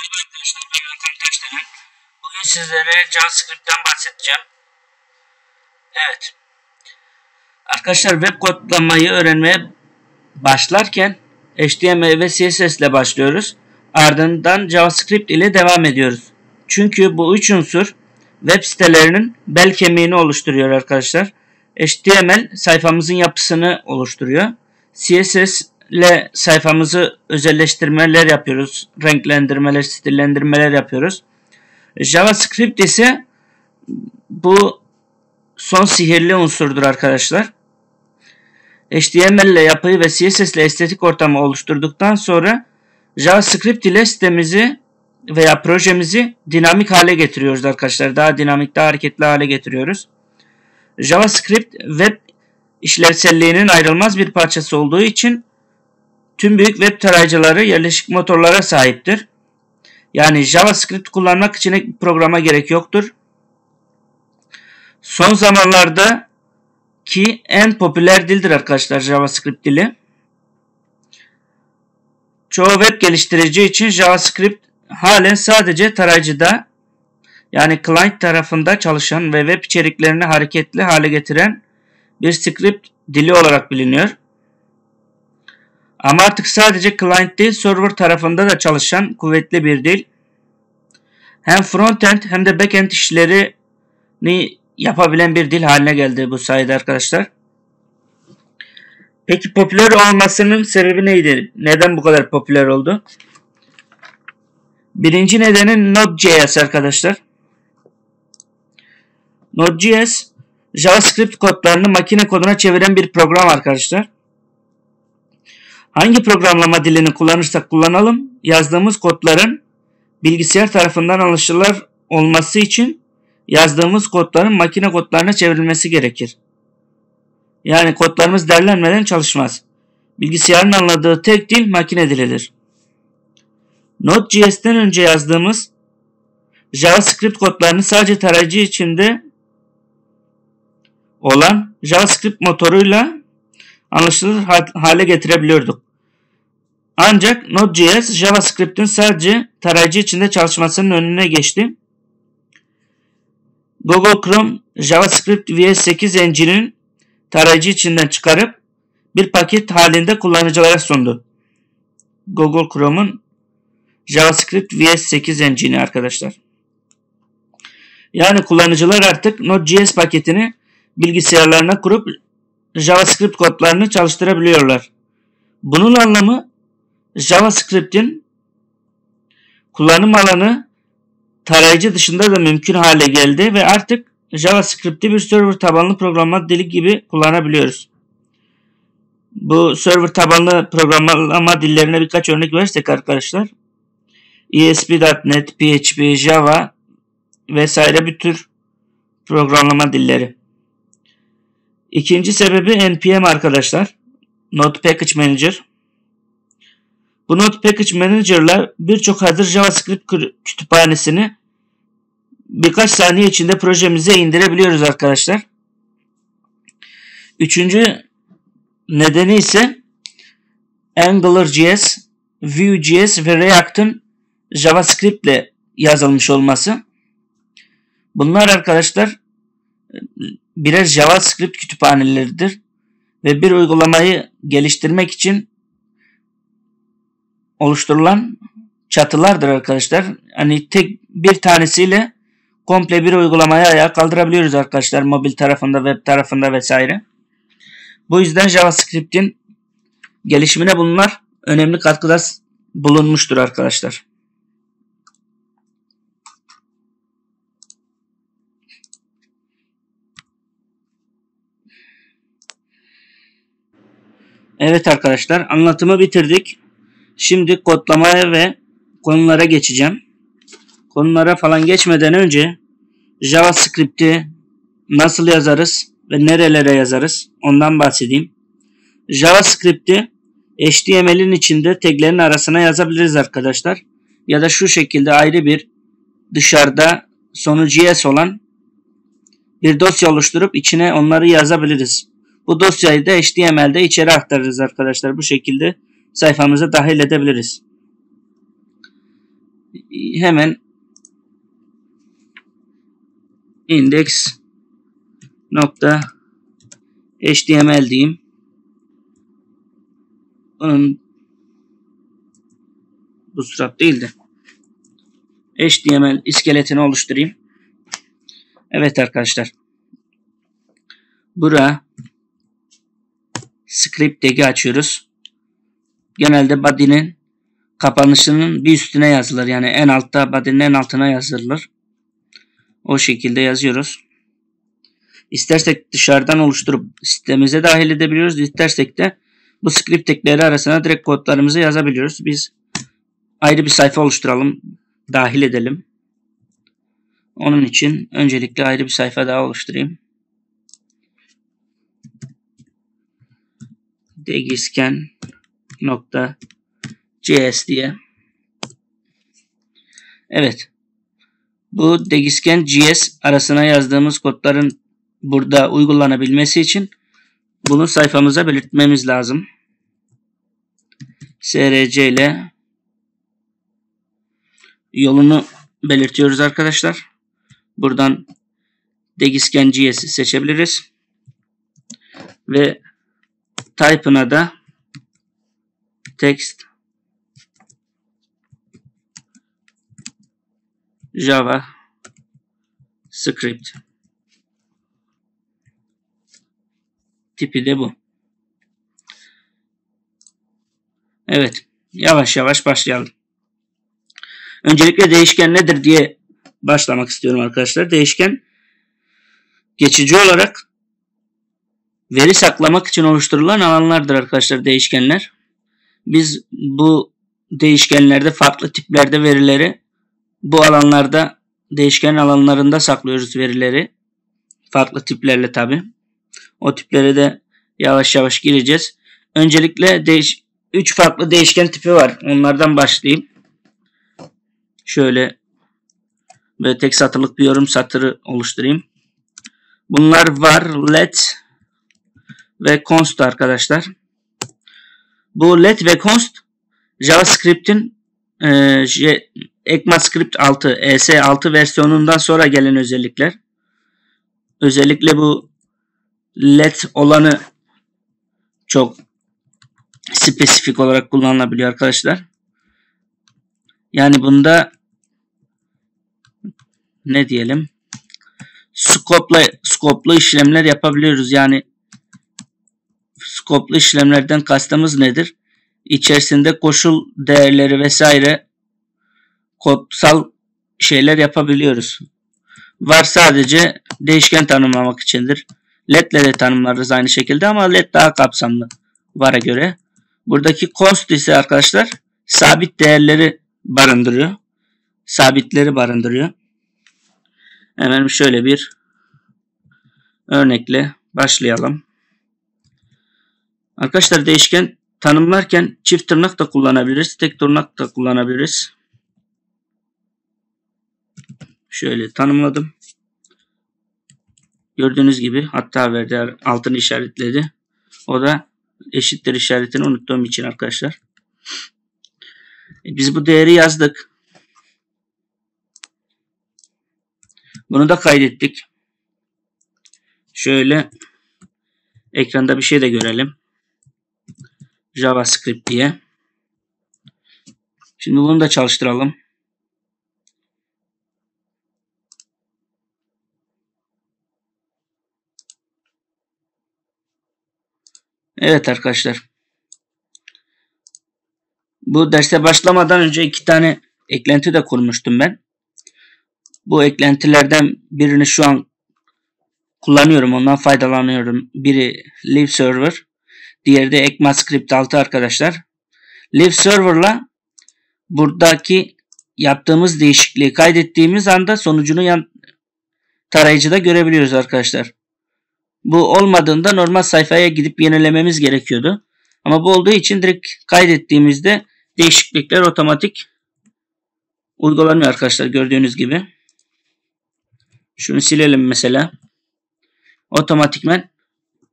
Merhaba arkadaşlar ben Hakan Taşdelen. Bugün sizlere JavaScript'ten bahsedeceğim. Evet. Arkadaşlar web kodlamayı öğrenmeye başlarken HTML ve CSS ile başlıyoruz. Ardından JavaScript ile devam ediyoruz. Çünkü bu üç unsur web sitelerinin bel kemiğini oluşturuyor arkadaşlar. HTML sayfamızın yapısını oluşturuyor. CSS ile sayfamızı özelleştirmeler yapıyoruz. Renklendirmeler, stillendirmeler yapıyoruz. JavaScript ise bu son sihirli unsurdur arkadaşlar. HTML ile yapıyı ve CSS ile estetik ortamı oluşturduktan sonra JavaScript ile sitemizi veya projemizi dinamik hale getiriyoruz arkadaşlar. Daha dinamik, daha hareketli hale getiriyoruz. JavaScript web işlevselliğinin ayrılmaz bir parçası olduğu için tüm büyük web tarayıcıları yerleşik motorlara sahiptir. Yani JavaScript kullanmak için programa gerek yoktur. Son zamanlarda ki en popüler dildir arkadaşlar JavaScript dili. Çoğu web geliştirici için JavaScript halen sadece tarayıcıda yani client tarafında çalışan ve web içeriklerini hareketli hale getiren bir script dili olarak biliniyor. Ama artık sadece client değil server tarafında da çalışan kuvvetli bir dil. Hem frontend hem de backend işlerini yapabilen bir dil haline geldi bu sayede arkadaşlar. Peki popüler olmasının sebebi neydi? Neden bu kadar popüler oldu? Birinci nedeni Node.js arkadaşlar. Node.js JavaScript kodlarını makine koduna çeviren bir program arkadaşlar. Hangi programlama dilini kullanırsak kullanalım yazdığımız kodların bilgisayar tarafından alışılır olması için yazdığımız kodların makine kodlarına çevrilmesi gerekir. Yani kodlarımız derlenmeden çalışmaz. Bilgisayarın anladığı tek dil makine dilidir. Node.js'ten önce yazdığımız JavaScript kodlarını sadece tarayıcı içinde olan JavaScript motoruyla anlaşılır hale getirebiliyorduk. Ancak Node.js JavaScript'in sadece tarayıcı içinde çalışmasının önüne geçti. Google Chrome JavaScript VS8 engine'in tarayıcı içinden çıkarıp bir paket halinde kullanıcılara sundu. Google Chrome'un JavaScript VS8 engine'i arkadaşlar. Yani kullanıcılar artık Node.js paketini bilgisayarlarına kurup JavaScript kodlarını çalıştırabiliyorlar. Bunun anlamı JavaScript'in kullanım alanı tarayıcı dışında da mümkün hale geldi ve artık JavaScript'i bir server tabanlı programlama dili gibi kullanabiliyoruz. Bu server tabanlı programlama dillerine birkaç örnek verirsek arkadaşlar ESP.NET, PHP, Java vesaire bir tür programlama dilleri. İkinci sebebi NPM arkadaşlar. Node Package Manager. Bu Node Package Manager'la birçok hazır JavaScript kütüphanesini birkaç saniye içinde projemize indirebiliyoruz arkadaşlar. Üçüncü nedeni ise AngularJS, Vue.js ve React'ın JavaScript ile yazılmış olması. Bunlar arkadaşlar birer JavaScript kütüphaneleridir ve bir uygulamayı geliştirmek için oluşturulan çatılardır arkadaşlar. Hani tek bir tanesiyle komple bir uygulamayı ayağa kaldırabiliyoruz arkadaşlar mobil tarafında, web tarafında vesaire. Bu yüzden JavaScript'in gelişimine bunlar önemli katkıda bulunmuştur arkadaşlar. Evet arkadaşlar anlatımı bitirdik. Şimdi kodlamaya ve konulara geçeceğim. Konulara falan geçmeden önce JavaScript'i nasıl yazarız ve nerelere yazarız ondan bahsedeyim. JavaScript'i HTML'in içinde taglerin arasına yazabiliriz arkadaşlar. Ya da şu şekilde ayrı bir dışarıda sonu JS olan bir dosya oluşturup içine onları yazabiliriz. Bu dosyayı da HTML'de içeri aktarırız arkadaşlar. Bu şekilde sayfamıza dahil edebiliriz. hemen index nokta html diyeyim. Bunun bu bootstrap değil de html iskeletini oluşturayım. Evet arkadaşlar. Bura script açıyoruz. Genelde body'nin kapanışının bir üstüne yazılır. Yani en altta body'nin en altına yazılır. O şekilde yazıyoruz. İstersek dışarıdan oluşturup sistemimize dahil edebiliyoruz. İstersek de bu script tagleri arasına direkt kodlarımızı yazabiliyoruz. Biz ayrı bir sayfa oluşturalım. Dahil edelim. Onun için öncelikle ayrı bir sayfa daha oluşturayım. Degisken nokta cs diye. Evet. Bu degisken gs arasına yazdığımız kodların burada uygulanabilmesi için bunu sayfamıza belirtmemiz lazım. src ile yolunu belirtiyoruz arkadaşlar. Buradan degisken gs'i seçebiliriz. Ve type'ına da text Java script tipi de bu. Evet. Yavaş yavaş başlayalım. Öncelikle değişken nedir diye başlamak istiyorum arkadaşlar. Değişken geçici olarak veri saklamak için oluşturulan alanlardır arkadaşlar değişkenler. Biz bu değişkenlerde farklı tiplerde verileri bu alanlarda değişken alanlarında saklıyoruz verileri. Farklı tiplerle tabi. O tiplere de yavaş yavaş gireceğiz. Öncelikle değiş 3 farklı değişken tipi var. Onlardan başlayayım. Şöyle böyle tek satırlık bir yorum satırı oluşturayım. Bunlar var, let ve const arkadaşlar. Bu let ve const JavaScript'in e, ECMAScript 6, ES6 versiyonundan sonra gelen özellikler. Özellikle bu let olanı çok spesifik olarak kullanılabiliyor arkadaşlar. Yani bunda ne diyelim skopla skoplu işlemler yapabiliyoruz. Yani skoplu işlemlerden kastımız nedir? İçerisinde koşul değerleri vesaire kopsal şeyler yapabiliyoruz. Var sadece değişken tanımlamak içindir. LED ile de tanımlarız aynı şekilde ama LED daha kapsamlı vara göre. Buradaki const ise arkadaşlar sabit değerleri barındırıyor. Sabitleri barındırıyor. Hemen şöyle bir örnekle başlayalım. Arkadaşlar değişken tanımlarken çift tırnak da kullanabiliriz. Tek tırnak da kullanabiliriz. Şöyle tanımladım. Gördüğünüz gibi hatta verdi altını işaretledi. O da eşittir işaretini unuttuğum için arkadaşlar. E biz bu değeri yazdık. Bunu da kaydettik. Şöyle ekranda bir şey de görelim. JavaScript diye. Şimdi bunu da çalıştıralım. Evet arkadaşlar. Bu derse başlamadan önce iki tane eklenti de kurmuştum ben. Bu eklentilerden birini şu an kullanıyorum. Ondan faydalanıyorum. Biri Live Server. Diğeri de ECMAScript 6 arkadaşlar. Live Server'la buradaki yaptığımız değişikliği kaydettiğimiz anda sonucunu yan tarayıcıda görebiliyoruz arkadaşlar. Bu olmadığında normal sayfaya gidip yenilememiz gerekiyordu. Ama bu olduğu için direkt kaydettiğimizde değişiklikler otomatik uygulanıyor arkadaşlar gördüğünüz gibi. Şunu silelim mesela. Otomatikmen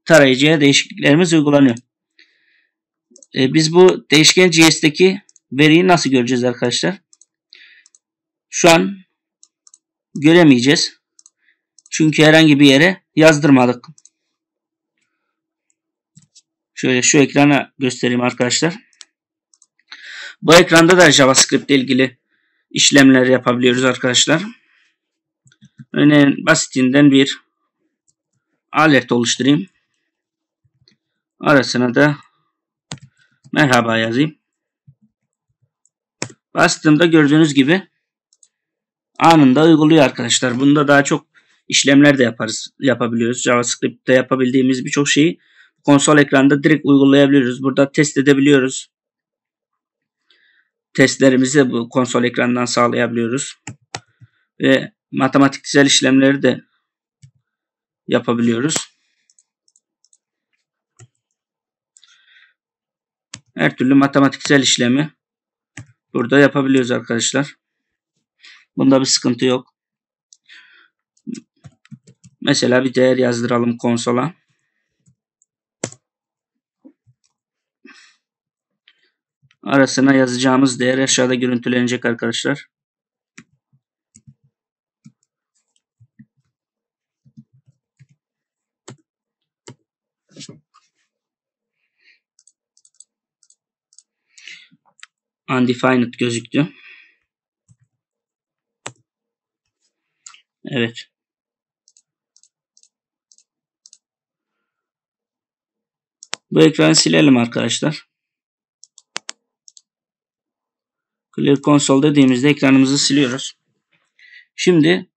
tarayıcıya değişikliklerimiz uygulanıyor. E, biz bu değişken GS'deki veriyi nasıl göreceğiz arkadaşlar? şu an göremeyeceğiz. Çünkü herhangi bir yere yazdırmadık. Şöyle şu ekrana göstereyim arkadaşlar. Bu ekranda da JavaScript ile ilgili işlemler yapabiliyoruz arkadaşlar. Örneğin basitinden bir alert oluşturayım. Arasına da merhaba yazayım. Bastığımda gördüğünüz gibi anında uyguluyor arkadaşlar. Bunda daha çok işlemler de yaparız, yapabiliyoruz. JavaScript'te yapabildiğimiz birçok şeyi konsol ekranda direkt uygulayabiliyoruz. Burada test edebiliyoruz. Testlerimizi bu konsol ekranından sağlayabiliyoruz. Ve matematiksel işlemleri de yapabiliyoruz. Her türlü matematiksel işlemi burada yapabiliyoruz arkadaşlar. Bunda bir sıkıntı yok. Mesela bir değer yazdıralım konsola. Arasına yazacağımız değer aşağıda görüntülenecek arkadaşlar. Undefined gözüktü. Evet. Bu ekranı silelim arkadaşlar. Clear Console dediğimizde ekranımızı siliyoruz. Şimdi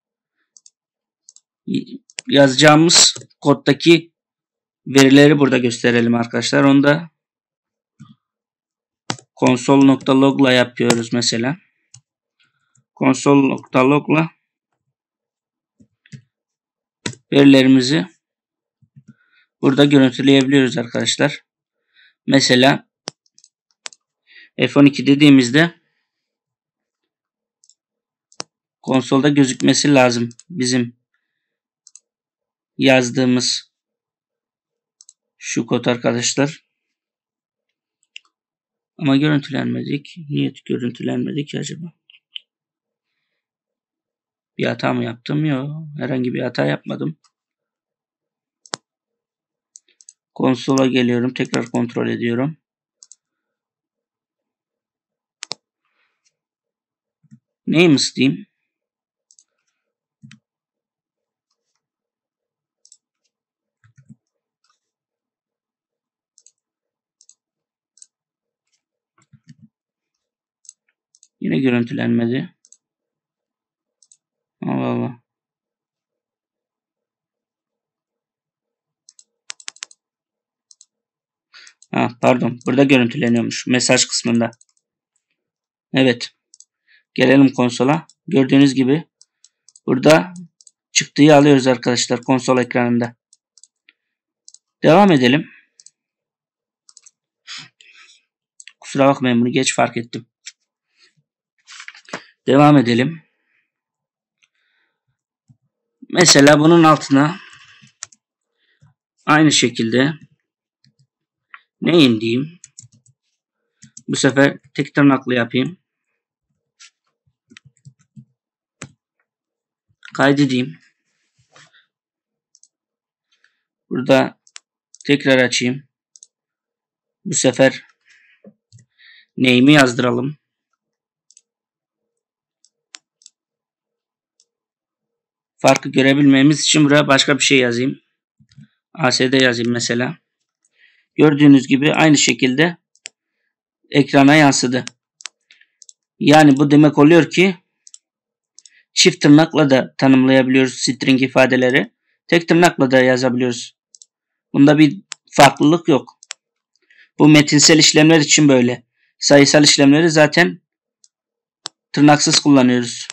yazacağımız koddaki verileri burada gösterelim arkadaşlar. Onu da console.log ile yapıyoruz mesela. Console.log ile verilerimizi burada görüntüleyebiliyoruz arkadaşlar. Mesela F12 dediğimizde konsolda gözükmesi lazım bizim yazdığımız şu kod arkadaşlar. Ama görüntülenmedik. Niye görüntülenmedik acaba? Bir hata mı yaptım? Yok. Herhangi bir hata yapmadım. Konsola geliyorum. Tekrar kontrol ediyorum. Name isteyeyim. Yine görüntülenmedi. Allah Allah. Ha, pardon. Burada görüntüleniyormuş. Mesaj kısmında. Evet. Gelelim konsola. Gördüğünüz gibi burada çıktığı alıyoruz arkadaşlar konsol ekranında. Devam edelim. Kusura bakmayın bunu geç fark ettim. Devam edelim. Mesela bunun altına aynı şekilde ne diyeyim? Bu sefer tek tırnaklı yapayım. Kaydedeyim. Burada tekrar açayım. Bu sefer name'i yazdıralım. Farkı görebilmemiz için buraya başka bir şey yazayım. ASD yazayım mesela. Gördüğünüz gibi aynı şekilde ekrana yansıdı. Yani bu demek oluyor ki çift tırnakla da tanımlayabiliyoruz string ifadeleri. Tek tırnakla da yazabiliyoruz. Bunda bir farklılık yok. Bu metinsel işlemler için böyle. Sayısal işlemleri zaten tırnaksız kullanıyoruz.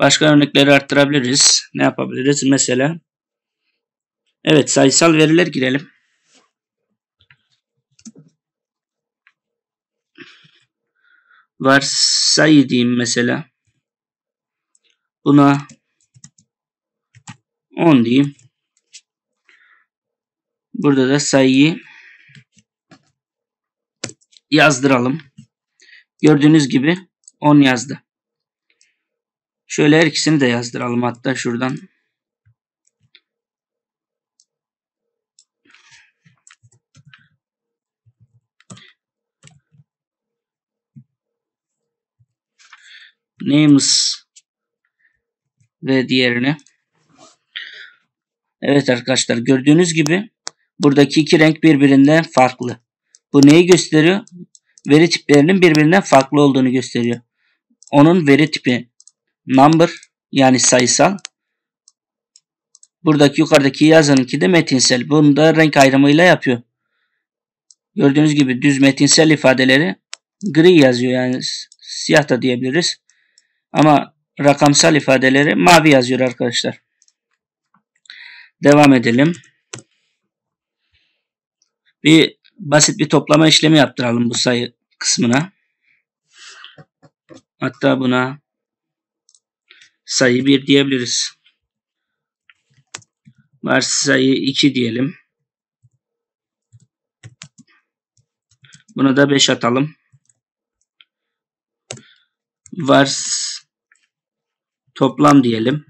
Başka örnekleri arttırabiliriz. Ne yapabiliriz? Mesela evet sayısal veriler girelim. Var sayı diyeyim mesela. Buna 10 diyeyim. Burada da sayıyı yazdıralım. Gördüğünüz gibi 10 yazdı. Şöyle her ikisini de yazdıralım hatta şuradan. Names ve diğerini. Evet arkadaşlar gördüğünüz gibi buradaki iki renk birbirinden farklı. Bu neyi gösteriyor? Veri tiplerinin birbirinden farklı olduğunu gösteriyor. Onun veri tipi number yani sayısal. Buradaki yukarıdaki yazanınki de metinsel. Bunu da renk ayrımıyla yapıyor. Gördüğünüz gibi düz metinsel ifadeleri gri yazıyor yani siyah da diyebiliriz. Ama rakamsal ifadeleri mavi yazıyor arkadaşlar. Devam edelim. Bir basit bir toplama işlemi yaptıralım bu sayı kısmına. Hatta buna sayı 1 diyebiliriz. Var sayı 2 diyelim. Buna da 5 atalım. Vars toplam diyelim.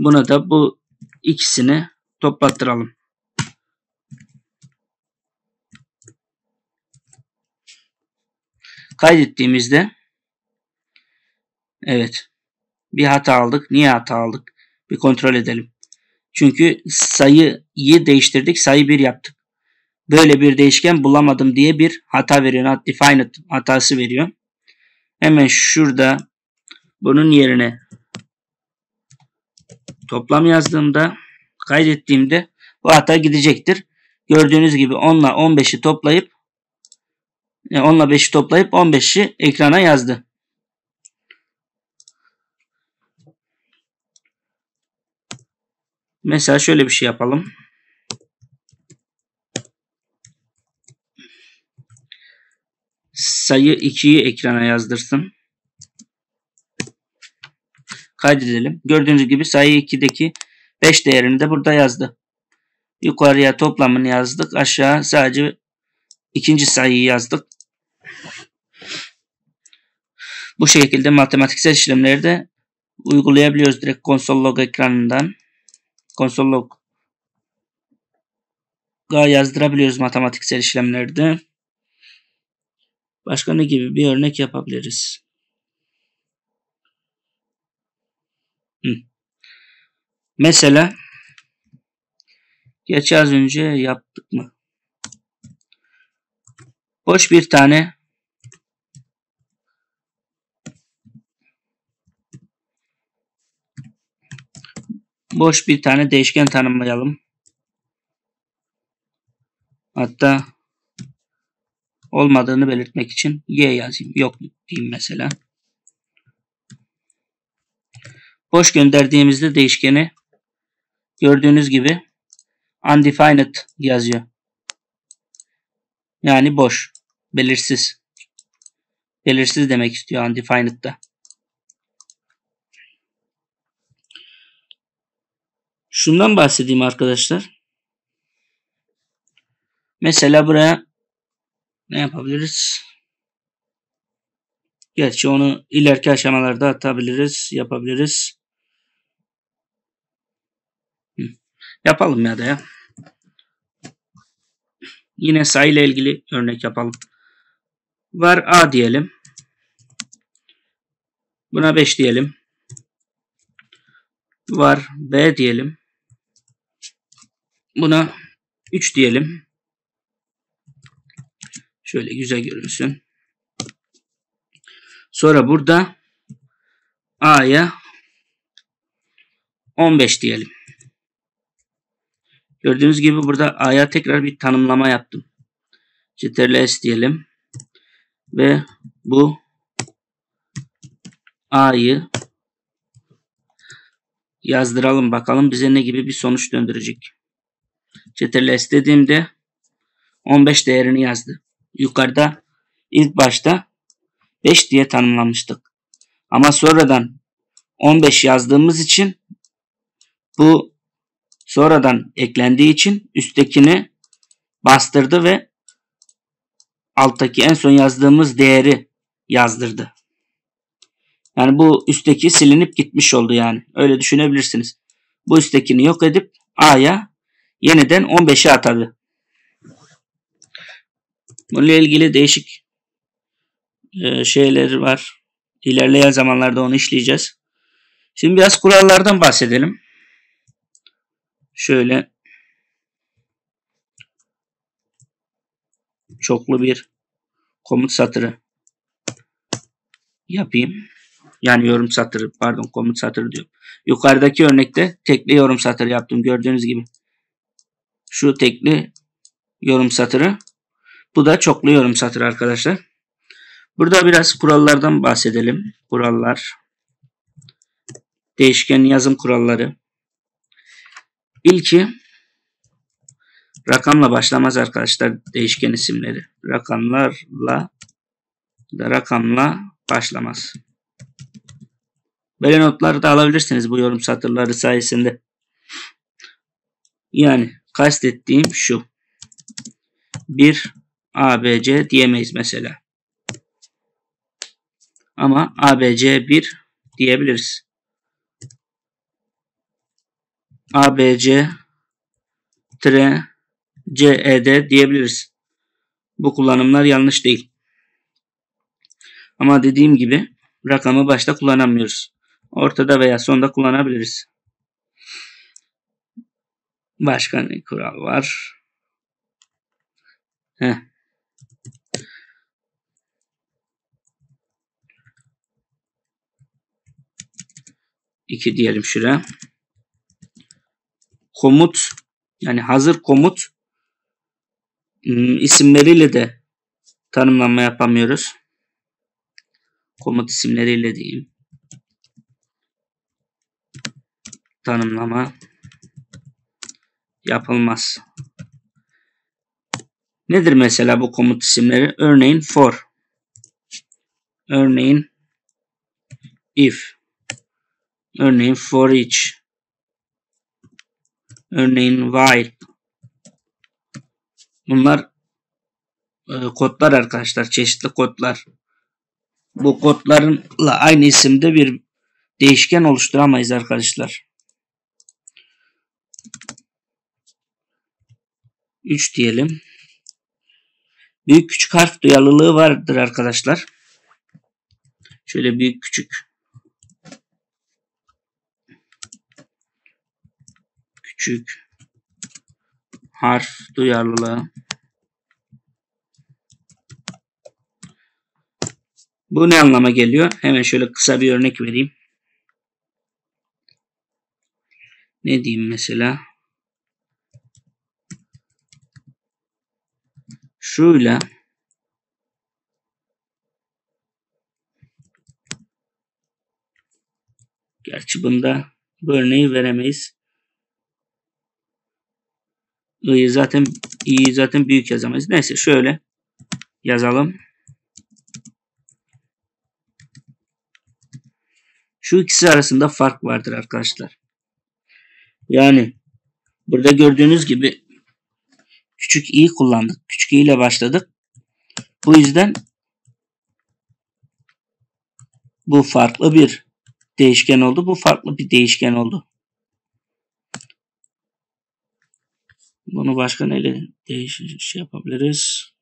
Buna da bu ikisini toplattıralım. Kaydettiğimizde evet bir hata aldık. Niye hata aldık? Bir kontrol edelim. Çünkü sayıyı değiştirdik. Sayı 1 yaptık. Böyle bir değişken bulamadım diye bir hata veriyor. Not defined hatası veriyor. Hemen şurada bunun yerine toplam yazdığımda kaydettiğimde bu hata gidecektir. Gördüğünüz gibi 10 ile 15'i toplayıp 10 ile 5'i toplayıp 15'i ekrana yazdı. Mesela şöyle bir şey yapalım. Sayı 2'yi ekrana yazdırsın. Kaydedelim. Gördüğünüz gibi sayı 2'deki 5 değerini de burada yazdı. Yukarıya toplamını yazdık. Aşağı sadece ikinci sayıyı yazdık. Bu şekilde matematiksel işlemleri de uygulayabiliyoruz direkt konsol log ekranından. Konsol log yazdırabiliyoruz matematiksel işlemlerde. Başka ne gibi bir örnek yapabiliriz? Mesela geç az önce yaptık mı? Boş bir tane boş bir tane değişken tanımlayalım. Hatta olmadığını belirtmek için y yazayım. Yok diyeyim mesela. Boş gönderdiğimizde değişkeni gördüğünüz gibi undefined yazıyor. Yani boş, belirsiz. Belirsiz demek istiyor undefined'da. Şundan bahsedeyim arkadaşlar. Mesela buraya ne yapabiliriz? Gerçi onu ileriki aşamalarda atabiliriz, yapabiliriz. Yapalım ya da ya. Yine sayı ilgili örnek yapalım. Var A diyelim. Buna 5 diyelim. Var B diyelim. Buna 3 diyelim. Şöyle güzel görünsün. Sonra burada A'ya 15 diyelim. Gördüğünüz gibi burada A'ya tekrar bir tanımlama yaptım. Ctrl S diyelim. Ve bu A'yı yazdıralım bakalım bize ne gibi bir sonuç döndürecek. Ctrl S dediğimde 15 değerini yazdı. Yukarıda ilk başta 5 diye tanımlamıştık. Ama sonradan 15 yazdığımız için bu sonradan eklendiği için üsttekini bastırdı ve alttaki en son yazdığımız değeri yazdırdı. Yani bu üstteki silinip gitmiş oldu yani. Öyle düşünebilirsiniz. Bu üsttekini yok edip A'ya yeniden 15'i atadı. Bununla ilgili değişik e, şeyler var. İlerleyen zamanlarda onu işleyeceğiz. Şimdi biraz kurallardan bahsedelim. Şöyle çoklu bir komut satırı yapayım. Yani yorum satırı pardon komut satırı diyorum. Yukarıdaki örnekte tekli yorum satırı yaptım gördüğünüz gibi. Şu tekli yorum satırı. Bu da çoklu yorum satırı arkadaşlar. Burada biraz kurallardan bahsedelim. Kurallar. Değişken yazım kuralları. İlki rakamla başlamaz arkadaşlar değişken isimleri. Rakamlarla da rakamla başlamaz. Böyle notları da alabilirsiniz bu yorum satırları sayesinde. Yani kastettiğim şu. Bir ABC diyemeyiz mesela. Ama ABC 1 diyebiliriz. ABC tire CED diyebiliriz. Bu kullanımlar yanlış değil. Ama dediğim gibi rakamı başta kullanamıyoruz. Ortada veya sonda kullanabiliriz. Başka ne kural var? Heh. İki diyelim şuraya. Komut yani hazır komut ıı, isimleriyle de tanımlanma yapamıyoruz. Komut isimleriyle diyeyim. Tanımlama yapılmaz. Nedir mesela bu komut isimleri? Örneğin for. Örneğin if. Örneğin for each. Örneğin while. Bunlar e, kodlar arkadaşlar. Çeşitli kodlar. Bu kodlarla aynı isimde bir değişken oluşturamayız arkadaşlar. 3 diyelim. Büyük küçük harf duyarlılığı vardır arkadaşlar. Şöyle büyük küçük küçük harf duyarlılığı Bu ne anlama geliyor? Hemen şöyle kısa bir örnek vereyim. Ne diyeyim mesela? Şöyle Gerçi bunda bu örneği veremeyiz. i'yi zaten i'yi zaten büyük yazamayız. Neyse şöyle yazalım. Şu ikisi arasında fark vardır arkadaşlar. Yani burada gördüğünüz gibi küçük i kullandık. Küçük i ile başladık. Bu yüzden bu farklı bir değişken oldu. Bu farklı bir değişken oldu. Bunu başka neyle değiş şey yapabiliriz?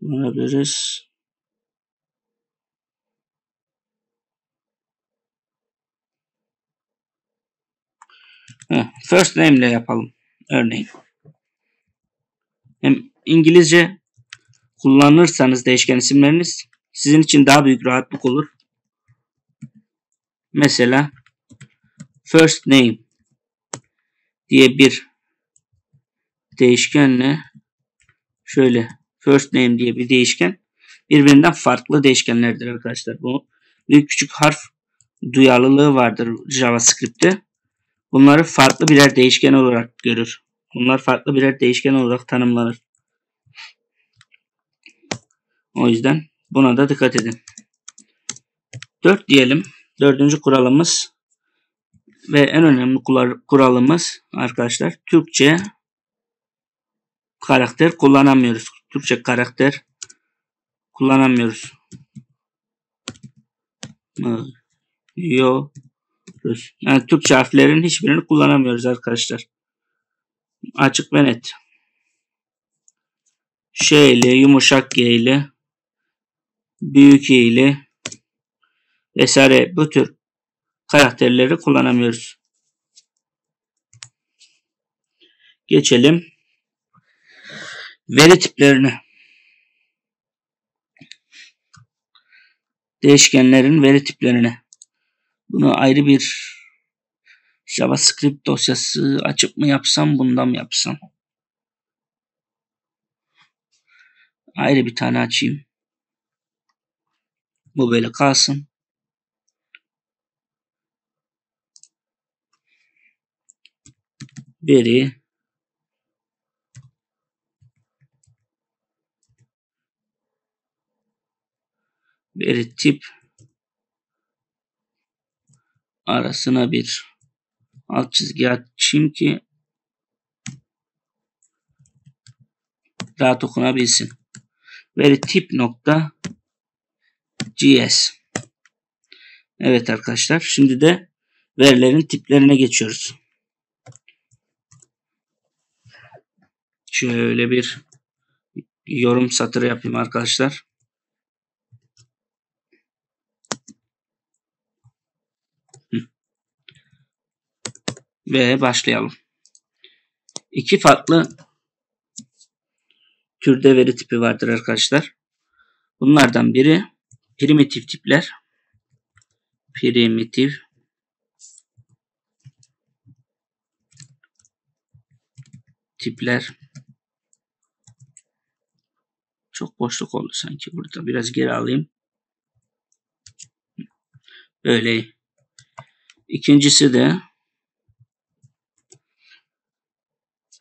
Kullanabiliriz. First name ile yapalım. Örneğin. Hem İngilizce kullanırsanız değişken isimleriniz sizin için daha büyük rahatlık olur. Mesela first name diye bir değişkenle şöyle first name diye bir değişken birbirinden farklı değişkenlerdir arkadaşlar. Bu büyük küçük harf duyarlılığı vardır JavaScript'te. Bunları farklı birer değişken olarak görür. Bunlar farklı birer değişken olarak tanımlanır. O yüzden buna da dikkat edin. 4 diyelim. Dördüncü kuralımız ve en önemli kuralımız arkadaşlar Türkçe karakter kullanamıyoruz. Türkçe karakter kullanamıyoruz. Yani Türkçe harflerin hiçbirini kullanamıyoruz arkadaşlar. Açık ve net. Ş ile, yumuşak G ile, büyük E ile vesaire bu tür karakterleri kullanamıyoruz. Geçelim veri tiplerine. Değişkenlerin veri tiplerine. Bunu ayrı bir JavaScript dosyası açıp mı yapsam, bundan mı yapsam? Ayrı bir tane açayım. Bu böyle kalsın. Veri veri tip arasına bir alt çizgi açayım ki rahat okunabilsin. Veri tip nokta gs Evet arkadaşlar şimdi de verilerin tiplerine geçiyoruz. Şöyle bir yorum satırı yapayım arkadaşlar. Ve başlayalım. İki farklı türde veri tipi vardır arkadaşlar. Bunlardan biri primitif tipler. Primitif tipler. Çok boşluk oldu sanki burada. Biraz geri alayım. Böyle. İkincisi de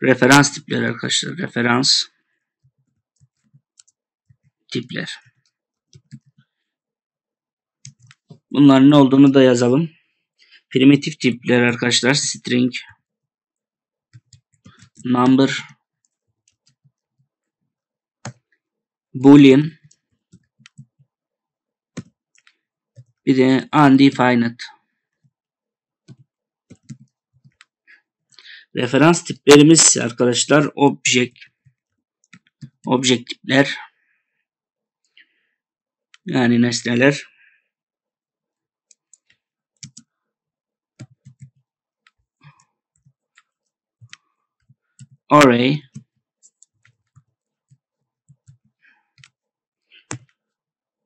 referans tipleri arkadaşlar. Referans tipler. Bunların ne olduğunu da yazalım. Primitif tipler arkadaşlar. String number boolean bir de undefined referans tiplerimiz arkadaşlar object object tipler yani nesneler. Array.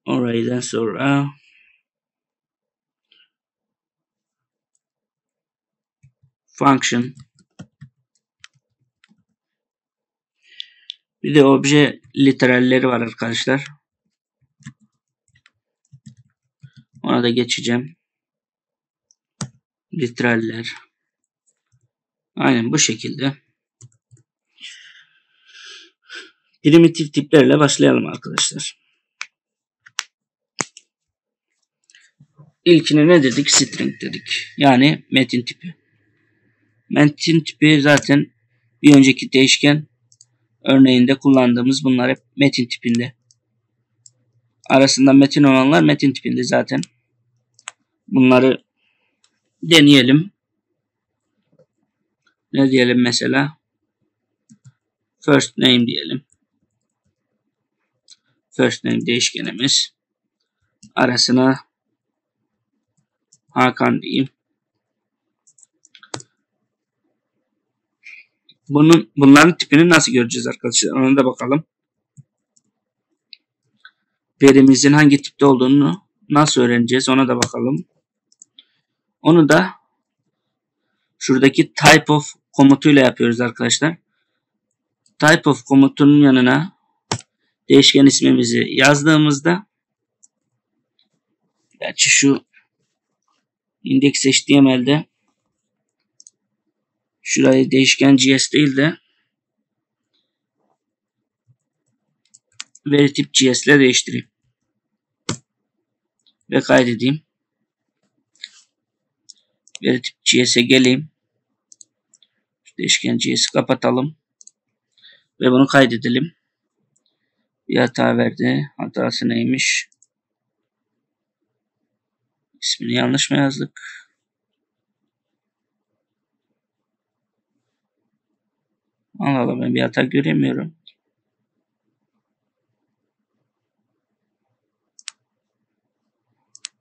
Array'den sonra function bir de obje literalleri var arkadaşlar. Ona da geçeceğim. Literaller. Aynen bu şekilde. Primitif tiplerle başlayalım arkadaşlar. İlkine ne dedik? String dedik. Yani metin tipi. Metin tipi zaten bir önceki değişken örneğinde kullandığımız bunlar hep metin tipinde. Arasında metin olanlar metin tipinde zaten. Bunları deneyelim. Ne diyelim mesela? First name diyelim. First name değişkenimiz. Arasına Hakan diyeyim. Bunun, bunların tipini nasıl göreceğiz arkadaşlar? Ona da bakalım. Verimizin hangi tipte olduğunu nasıl öğreneceğiz? Ona da bakalım. Onu da şuradaki type of komutuyla yapıyoruz arkadaşlar. Type of komutunun yanına değişken ismimizi yazdığımızda gerçi şu index HTML'de şurayı değişken GS değil de veri tip GS ile değiştireyim. Ve kaydedeyim. Veri tip GS'e geleyim. Değişken GS'i kapatalım. Ve bunu kaydedelim. Bir hata verdi. Hatası neymiş? İsmini yanlış mı yazdık? Allah Allah ben bir hata göremiyorum.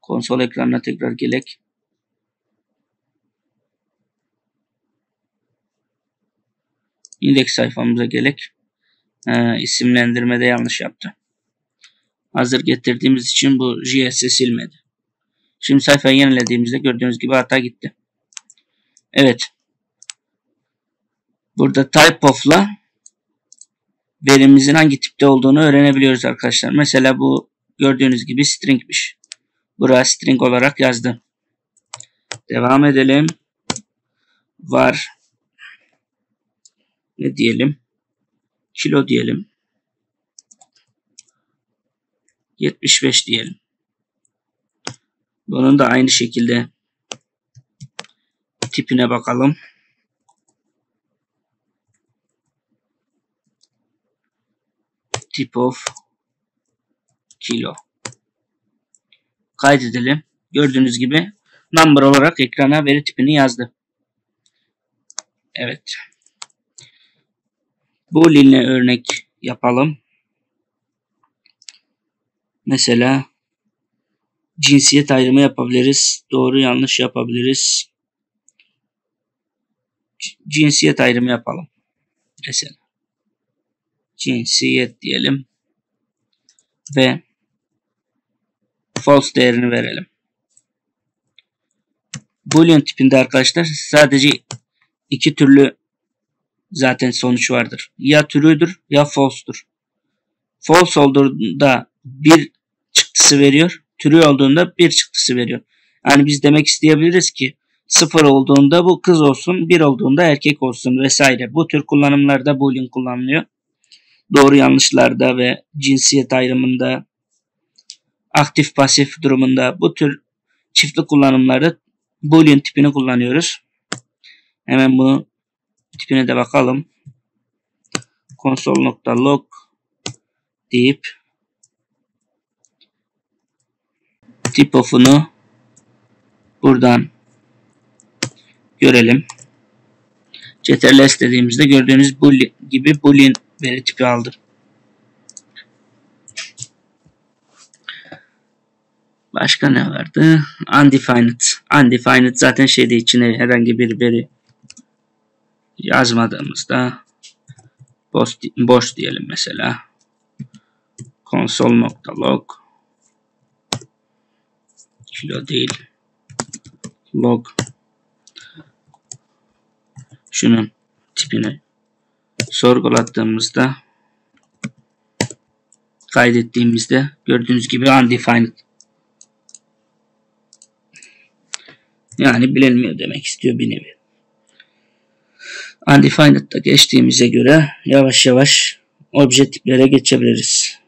Konsol ekranına tekrar gelek. İndeks sayfamıza gelek. Ee, isimlendirmede yanlış yaptı. Hazır getirdiğimiz için bu JS'i silmedi. Şimdi sayfayı yenilediğimizde gördüğünüz gibi hata gitti. Evet. Burada type of'la verimimizin hangi tipte olduğunu öğrenebiliyoruz arkadaşlar. Mesela bu gördüğünüz gibi stringmiş. Buraya string olarak yazdım. Devam edelim. Var. Ne diyelim? Kilo diyelim. 75 diyelim. Bunun da aynı şekilde tipine bakalım. Tip of kilo. Kaydedelim. Gördüğünüz gibi number olarak ekrana veri tipini yazdı. Evet. Bu liline örnek yapalım. Mesela cinsiyet ayrımı yapabiliriz. Doğru yanlış yapabiliriz. Cinsiyet ayrımı yapalım. Mesela cinsiyet diyelim ve false değerini verelim. Boolean tipinde arkadaşlar sadece iki türlü zaten sonuç vardır. Ya türüdür ya false'dur. False olduğunda bir çıktısı veriyor. Türü olduğunda bir çıktısı veriyor. Yani biz demek isteyebiliriz ki sıfır olduğunda bu kız olsun, bir olduğunda erkek olsun vesaire. Bu tür kullanımlarda boolean kullanılıyor. Doğru yanlışlarda ve cinsiyet ayrımında aktif pasif durumunda bu tür çiftli kullanımlarda boolean tipini kullanıyoruz. Hemen bunu tipine de bakalım. Console.log deyip tip of'unu buradan görelim. Ctrls dediğimizde gördüğünüz gibi boolean veri tipi aldı. Başka ne vardı? Undefined. Undefined zaten şeyde içine herhangi bir veri yazmadığımızda boş, boş diyelim mesela. console.log kilo değil log şunun tipini sorgulattığımızda kaydettiğimizde gördüğünüz gibi undefined yani bilinmiyor demek istiyor bir nevi. Undefined'da geçtiğimize göre yavaş yavaş obje tiplere geçebiliriz.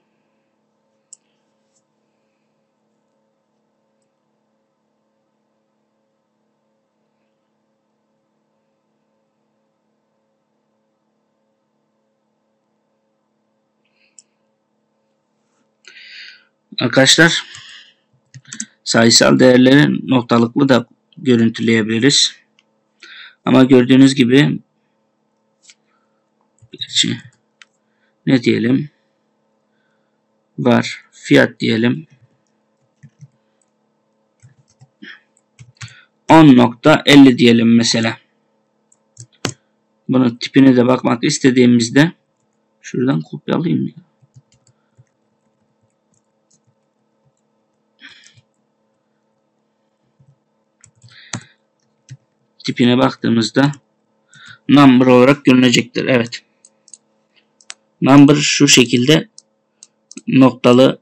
Arkadaşlar sayısal değerleri noktalıklı da görüntüleyebiliriz. Ama gördüğünüz gibi ne diyelim var fiyat diyelim 10.50 diyelim mesela. Bunun tipine de bakmak istediğimizde şuradan kopyalayayım ya. Tipine baktığımızda number olarak görünecektir. Evet. Number şu şekilde noktalı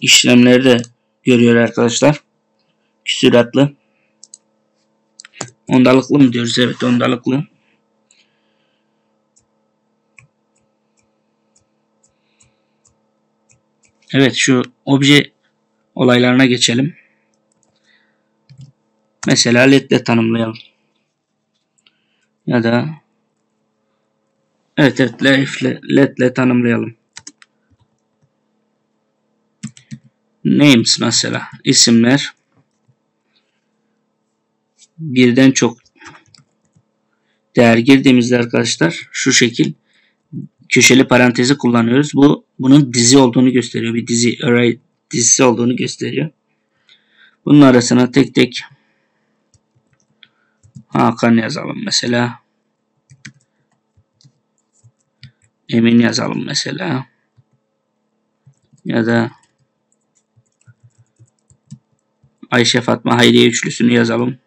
işlemleri de görüyor arkadaşlar. Küsuratlı. Ondalıklı mı diyoruz? Evet ondalıklı. Evet şu obje olaylarına geçelim. Mesela led ile tanımlayalım. Ya da evet evet led ile, led ile tanımlayalım. names mesela isimler birden çok değer girdiğimizde arkadaşlar şu şekil köşeli parantezi kullanıyoruz. Bu bunun dizi olduğunu gösteriyor. Bir dizi array dizisi olduğunu gösteriyor. Bunun arasına tek tek Hakan yazalım mesela. Emin yazalım mesela. Ya da Ayşe Fatma Hayriye üçlüsünü yazalım.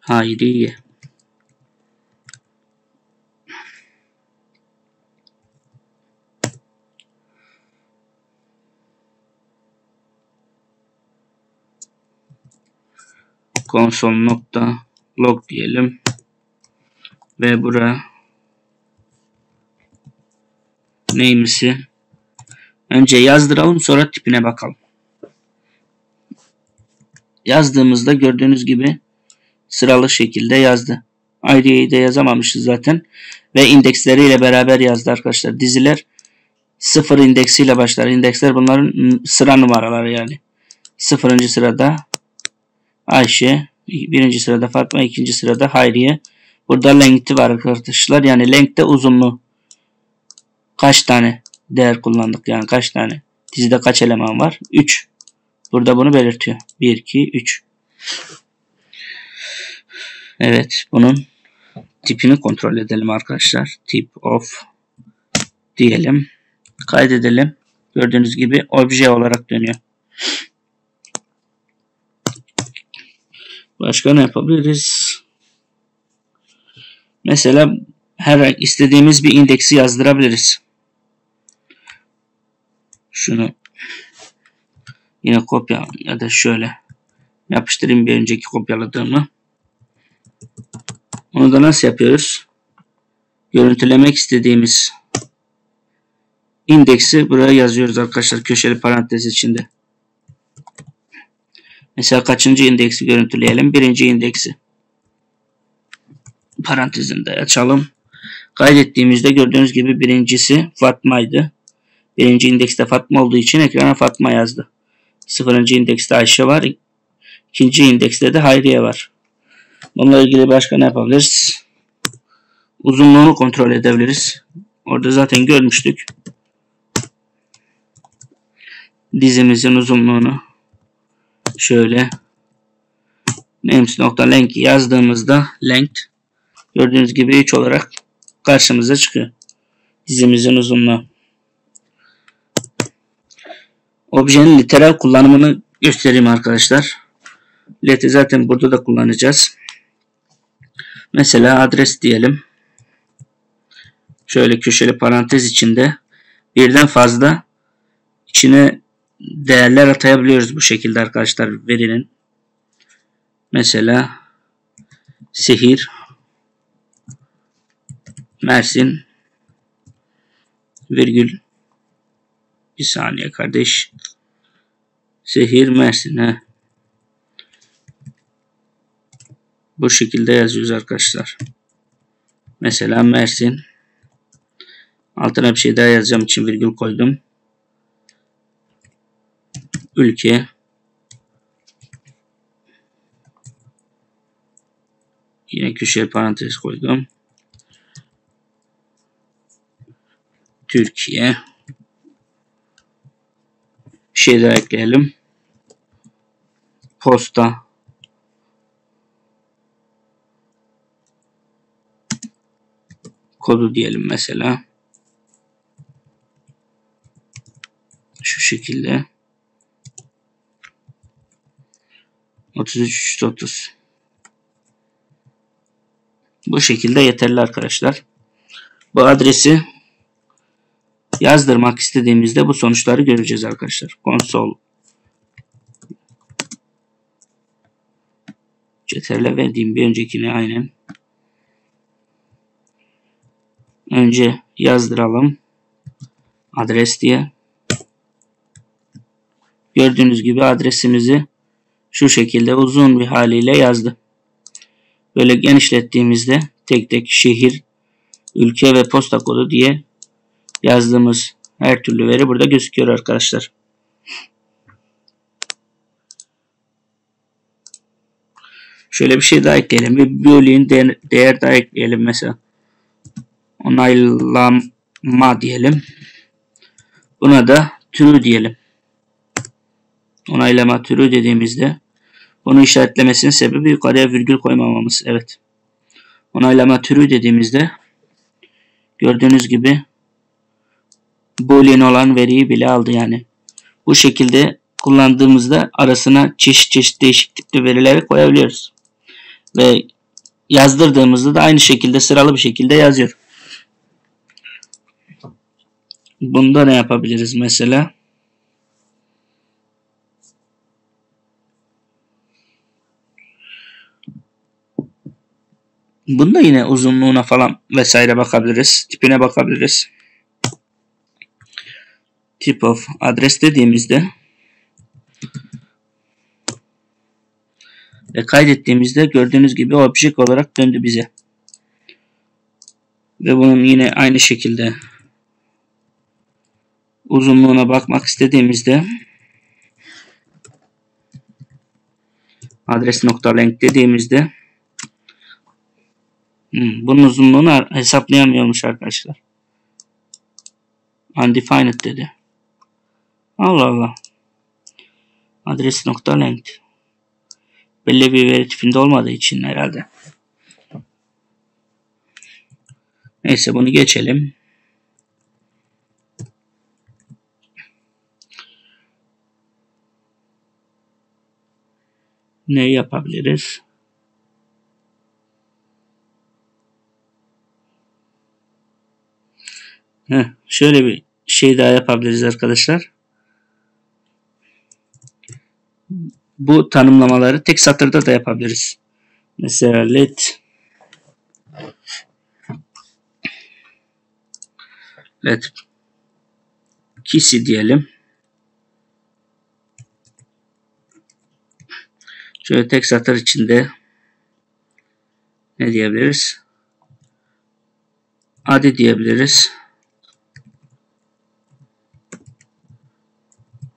Hayriye. Konsol nokta log diyelim. Ve bura name'si önce yazdıralım sonra tipine bakalım. Yazdığımızda gördüğünüz gibi sıralı şekilde yazdı. ID'yi de yazamamışız zaten. Ve indeksleriyle beraber yazdı arkadaşlar. Diziler sıfır indeksiyle başlar. İndeksler bunların sıra numaraları yani. Sıfırıncı sırada Ayşe, birinci sırada Fatma, ikinci sırada Hayriye. Burada length'i var arkadaşlar. Yani length'te uzunluğu. Kaç tane değer kullandık yani kaç tane. Dizide kaç eleman var? 3. Burada bunu belirtiyor. 1, 2, 3. Evet bunun tipini kontrol edelim arkadaşlar. Tip of diyelim. Kaydedelim. Gördüğünüz gibi obje olarak dönüyor. Başka ne yapabiliriz? Mesela her istediğimiz bir indeksi yazdırabiliriz. Şunu yine kopya ya da şöyle yapıştırayım bir önceki kopyaladığımı. Onu da nasıl yapıyoruz? Görüntülemek istediğimiz indeksi buraya yazıyoruz arkadaşlar köşeli parantez içinde. Mesela kaçıncı indeksi görüntüleyelim? Birinci indeksi. Parantezinde açalım. Kaydettiğimizde gördüğünüz gibi birincisi Fatma'ydı. Birinci indekste Fatma olduğu için ekrana Fatma yazdı. Sıfırıncı indekste Ayşe var. İkinci indekste de Hayriye var. Bununla ilgili başka ne yapabiliriz? Uzunluğunu kontrol edebiliriz. Orada zaten görmüştük. Dizimizin uzunluğunu şöyle names.length yazdığımızda length gördüğünüz gibi 3 olarak karşımıza çıkıyor. Dizimizin uzunluğu. Objenin literal kullanımını göstereyim arkadaşlar. Let'i zaten burada da kullanacağız. Mesela adres diyelim. Şöyle köşeli parantez içinde birden fazla içine değerler atayabiliyoruz bu şekilde arkadaşlar verinin. Mesela sehir Mersin virgül bir saniye kardeş sehir Mersin he. bu şekilde yazıyoruz arkadaşlar. Mesela Mersin altına bir şey daha yazacağım için virgül koydum ülke yine köşeye parantez koydum. Türkiye bir şey daha ekleyelim. Posta kodu diyelim mesela. Şu şekilde. 33 30. Bu şekilde yeterli arkadaşlar. Bu adresi yazdırmak istediğimizde bu sonuçları göreceğiz arkadaşlar. Konsol CTRL verdiğim bir öncekini aynen. Önce yazdıralım. Adres diye. Gördüğünüz gibi adresimizi şu şekilde uzun bir haliyle yazdı. Böyle genişlettiğimizde tek tek şehir, ülke ve posta kodu diye yazdığımız her türlü veri burada gözüküyor arkadaşlar. Şöyle bir şey daha ekleyelim. Bir boolean değer, değer daha ekleyelim mesela. Onaylama diyelim. Buna da true diyelim. Onaylama true dediğimizde bunu işaretlemesinin sebebi yukarıya virgül koymamamız. Evet. Onaylama true dediğimizde gördüğünüz gibi boolean olan veriyi bile aldı yani. Bu şekilde kullandığımızda arasına çeşit çeşit değişik tipli verileri koyabiliyoruz. Ve yazdırdığımızda da aynı şekilde sıralı bir şekilde yazıyor. Bunda ne yapabiliriz mesela? Bunda yine uzunluğuna falan vesaire bakabiliriz. Tipine bakabiliriz. Tip of adres dediğimizde ve kaydettiğimizde gördüğünüz gibi object olarak döndü bize. Ve bunun yine aynı şekilde uzunluğuna bakmak istediğimizde adres nokta length dediğimizde hmm, bunun uzunluğunu hesaplayamıyormuş arkadaşlar. Undefined dedi. Allah Allah. Adres nokta length. Belli bir veri tipinde olmadığı için herhalde. Neyse bunu geçelim. Ne yapabiliriz? Heh, şöyle bir şey daha yapabiliriz arkadaşlar. Bu tanımlamaları tek satırda da yapabiliriz. Mesela let let kisi diyelim. Şöyle tek satır içinde ne diyebiliriz? Adi diyebiliriz.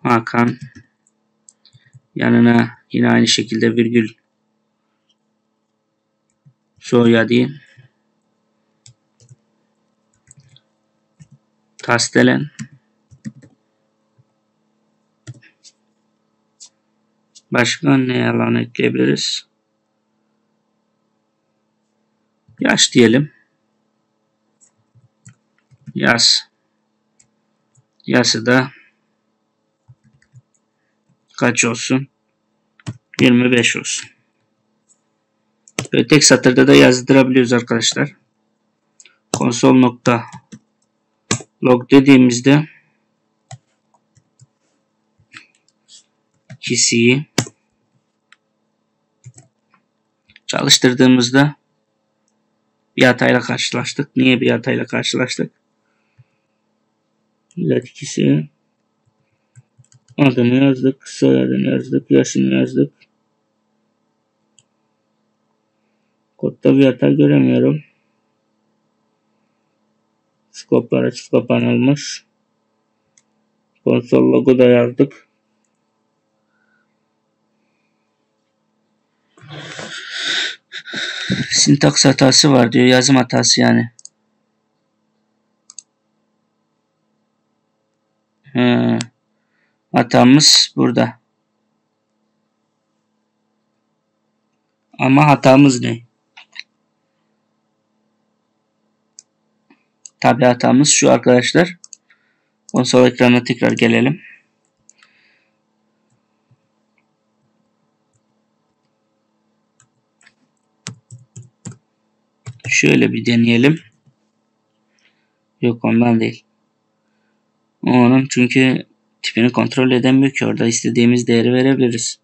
Hakan yanına yine aynı şekilde virgül soyadı Tastelen Başka ne yalan ekleyebiliriz? Yaş diyelim. Yaz. Yası da kaç olsun? 25 olsun. Böyle tek satırda da yazdırabiliyoruz arkadaşlar. Konsol nokta log dediğimizde kişiyi çalıştırdığımızda bir hatayla karşılaştık. Niye bir hatayla karşılaştık? İlat ikisi adını yazdık, soyadını yazdık, yaşını yazdık. Kodda bir hata göremiyorum. Skoplar açık kapanılmış. Konsol logo da yazdık. Sintaks hatası var diyor. Yazım hatası yani. He. Hatamız burada. Ama hatamız ne? Tabi hatamız şu arkadaşlar. Konsol ekranına tekrar gelelim. Şöyle bir deneyelim. Yok ondan değil. Onun çünkü tipini kontrol edemiyor ki orada istediğimiz değeri verebiliriz.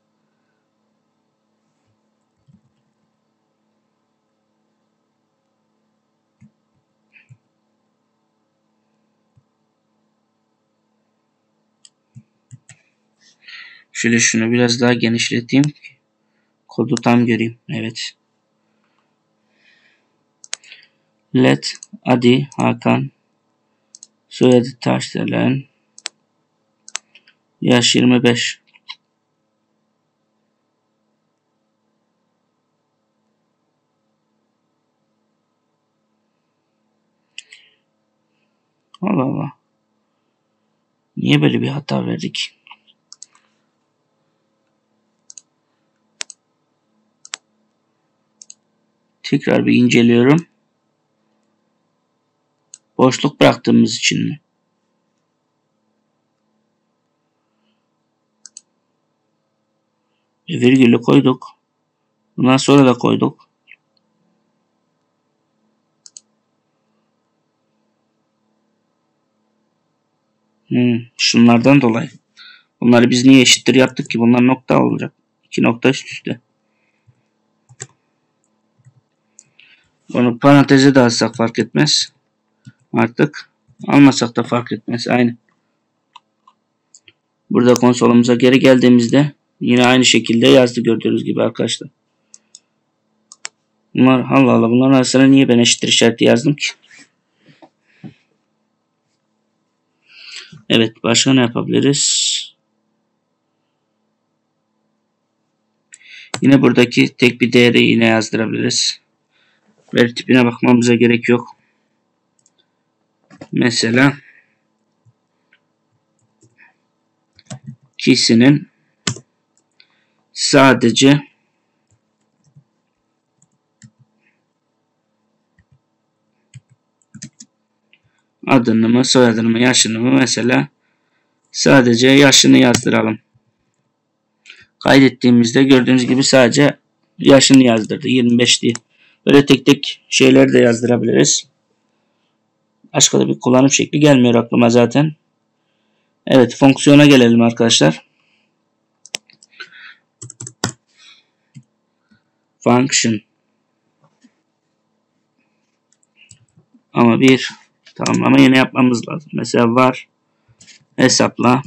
Şöyle şunu biraz daha genişleteyim. Kodu tam göreyim. Evet. Let Adi Hakan Soyadı Taşdelen Yaş 25 Allah Allah. Niye böyle bir hata verdik? Tekrar bir inceliyorum. Boşluk bıraktığımız için mi? Virgülü koyduk. Bundan sonra da koyduk. Hmm, şunlardan dolayı. Bunları biz niye eşittir yaptık ki? Bunlar nokta olacak. İki nokta üst üste. Bunu paranteze de alsak fark etmez. Artık almasak da fark etmez. Aynı. Burada konsolumuza geri geldiğimizde yine aynı şekilde yazdı gördüğünüz gibi arkadaşlar. Bunlar Allah Allah bunların arasına niye ben eşittir işareti yazdım ki? Evet başka ne yapabiliriz? Yine buradaki tek bir değeri yine yazdırabiliriz. Veri tipine bakmamıza gerek yok. Mesela kişinin sadece adını soyadını mı yaşını mı mesela sadece yaşını yazdıralım. Kaydettiğimizde gördüğünüz gibi sadece yaşını yazdırdı 25 diye. Böyle tek tek şeyler de yazdırabiliriz. Başka da bir kullanım şekli gelmiyor aklıma zaten. Evet fonksiyona gelelim arkadaşlar. Function. Ama bir tamamlama yine yapmamız lazım. Mesela var hesapla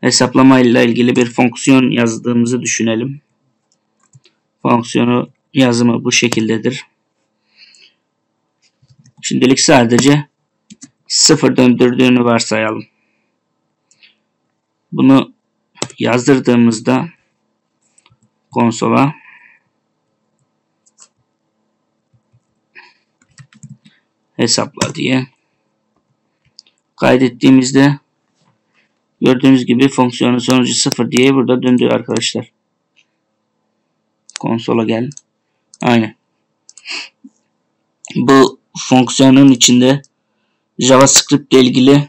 hesaplama ile ilgili bir fonksiyon yazdığımızı düşünelim. Fonksiyonu yazımı bu şekildedir. Şimdilik sadece sıfır döndürdüğünü varsayalım. Bunu yazdırdığımızda konsola hesapla diye kaydettiğimizde gördüğünüz gibi fonksiyonun sonucu sıfır diye burada döndü arkadaşlar. Konsola gel. Aynen. Bu fonksiyonun içinde JavaScript ile ilgili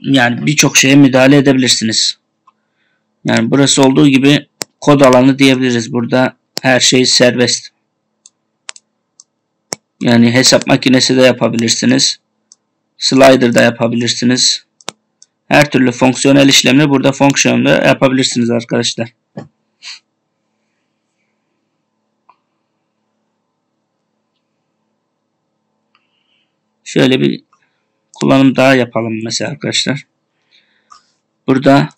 yani birçok şeye müdahale edebilirsiniz. Yani burası olduğu gibi kod alanı diyebiliriz. Burada her şey serbest. Yani hesap makinesi de yapabilirsiniz. Slider da yapabilirsiniz. Her türlü fonksiyonel işlemi burada fonksiyonda yapabilirsiniz arkadaşlar. Şöyle bir kullanım daha yapalım mesela arkadaşlar. Burada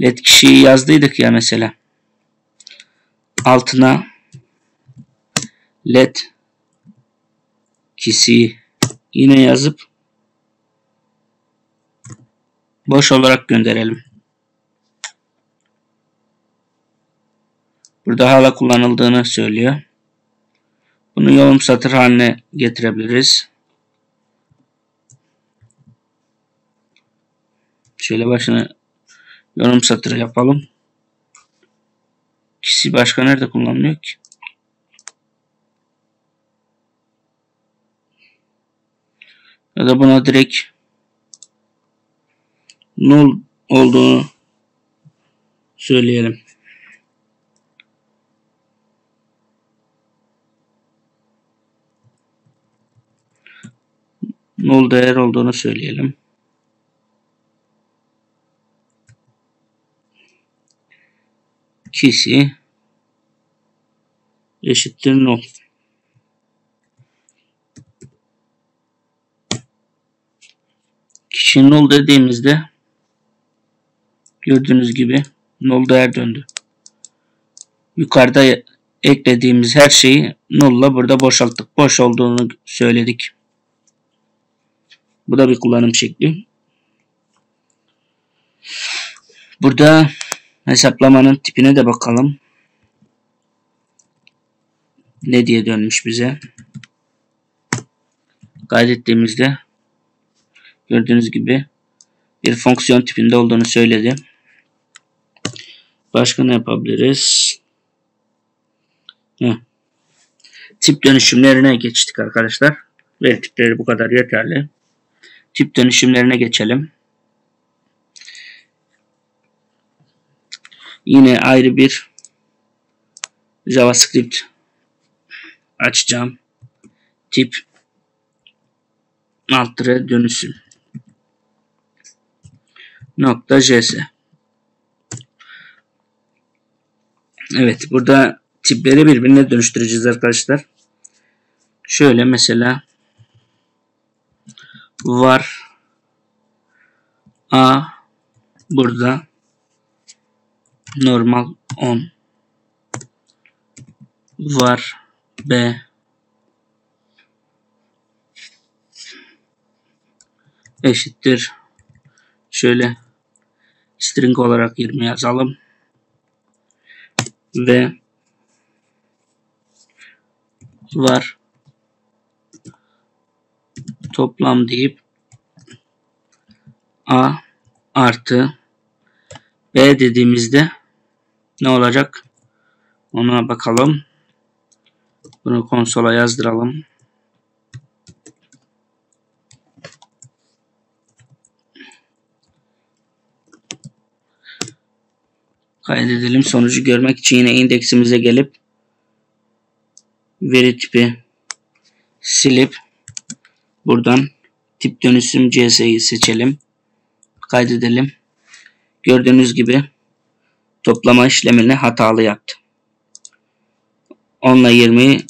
led kişiyi yazdıydık ya mesela. Altına led kişiyi yine yazıp boş olarak gönderelim. Burada hala kullanıldığını söylüyor. Bunu yorum satır haline getirebiliriz. Şöyle başına yorum satırı yapalım. Kişi başka nerede kullanılıyor ki? Ya da buna direkt null olduğunu söyleyelim. null değer olduğunu söyleyelim. Kisi eşittir null. Şimdi null dediğimizde gördüğünüz gibi null değer döndü. Yukarıda eklediğimiz her şeyi null'la burada boşalttık. Boş olduğunu söyledik. Bu da bir kullanım şekli. Burada hesaplamanın tipine de bakalım. Ne diye dönmüş bize. Kaydettiğimizde gördüğünüz gibi bir fonksiyon tipinde olduğunu söyledi. Başka ne yapabiliriz? Heh. Tip dönüşümlerine geçtik arkadaşlar. Veri tipleri bu kadar yeterli. Tip dönüşümlerine geçelim. Yine ayrı bir JavaScript açacağım. Tip alt dönüşüm nokta js. Evet burada tipleri birbirine dönüştüreceğiz arkadaşlar. Şöyle mesela var a burada normal 10 var b. Eşittir. Şöyle string olarak 20 yazalım. Ve var. Toplam deyip a artı b dediğimizde ne olacak ona bakalım bunu konsola yazdıralım kaydedelim. Sonucu görmek için yine indeksimize gelip veri tipi silip buradan tip dönüşüm CS'yi seçelim. Kaydedelim. Gördüğünüz gibi toplama işlemini hatalı yaptı. 10 ile 20'yi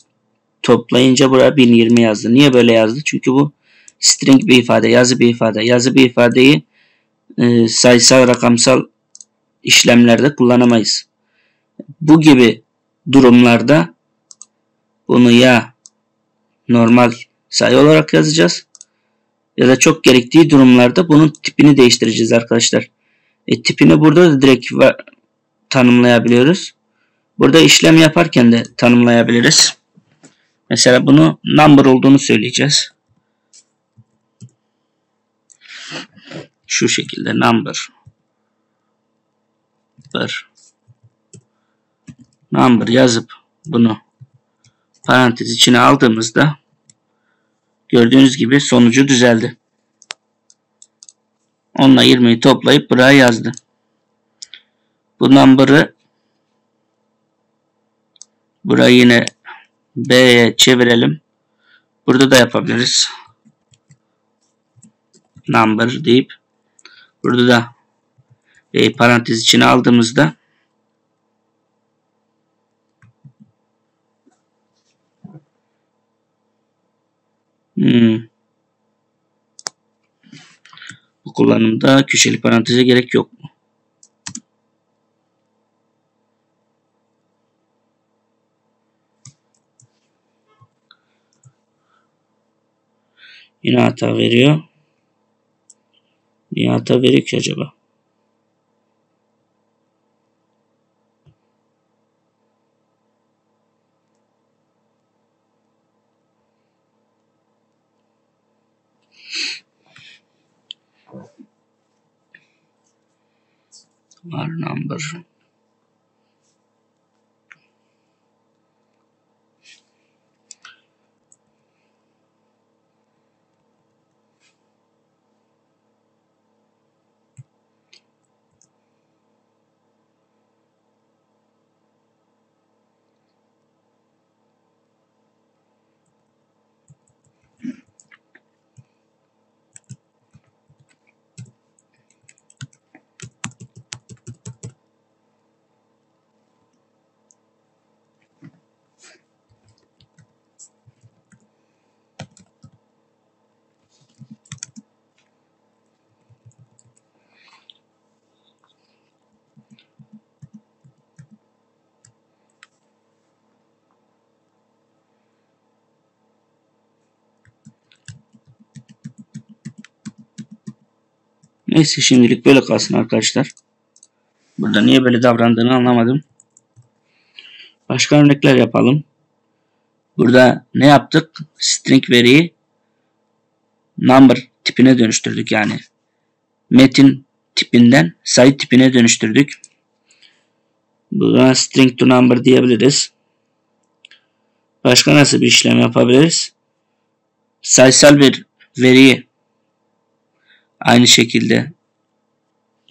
toplayınca buraya 1020 yazdı. Niye böyle yazdı? Çünkü bu string bir ifade, yazı bir ifade. Yazı bir ifadeyi e, sayısal, rakamsal işlemlerde kullanamayız. Bu gibi durumlarda bunu ya normal sayı olarak yazacağız ya da çok gerektiği durumlarda bunun tipini değiştireceğiz arkadaşlar. E, tipini burada da direkt tanımlayabiliyoruz. Burada işlem yaparken de tanımlayabiliriz. Mesela bunu number olduğunu söyleyeceğiz. Şu şekilde number number number yazıp bunu parantez içine aldığımızda gördüğünüz gibi sonucu düzeldi. 10 ile 20'yi toplayıp buraya yazdı. Bu number'ı burayı yine B'ye çevirelim. Burada da yapabiliriz. Number deyip burada da e, parantez içine aldığımızda hmm, bu kullanımda köşeli paranteze gerek yok Yine hata veriyor. Niye hata veriyor ki acaba? our number Neyse şimdilik böyle kalsın arkadaşlar. Burada niye böyle davrandığını anlamadım. Başka örnekler yapalım. Burada ne yaptık? String veriyi number tipine dönüştürdük yani. Metin tipinden sayı tipine dönüştürdük. Buna string to number diyebiliriz. Başka nasıl bir işlem yapabiliriz? Sayısal bir veriyi aynı şekilde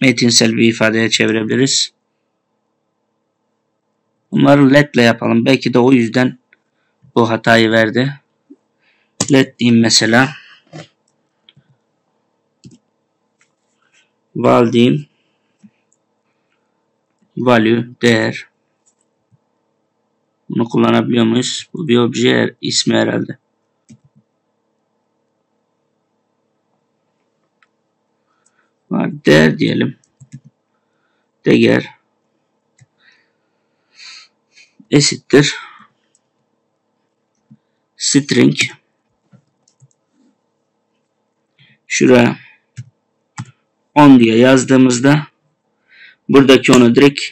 metinsel bir ifadeye çevirebiliriz. Bunları let ile yapalım. Belki de o yüzden bu hatayı verdi. Let diyeyim mesela. Val diyeyim. Value, değer. Bunu kullanabiliyor muyuz? Bu bir obje ismi herhalde. Var değer diyelim. Değer eşittir string şuraya 10 diye yazdığımızda buradaki onu direkt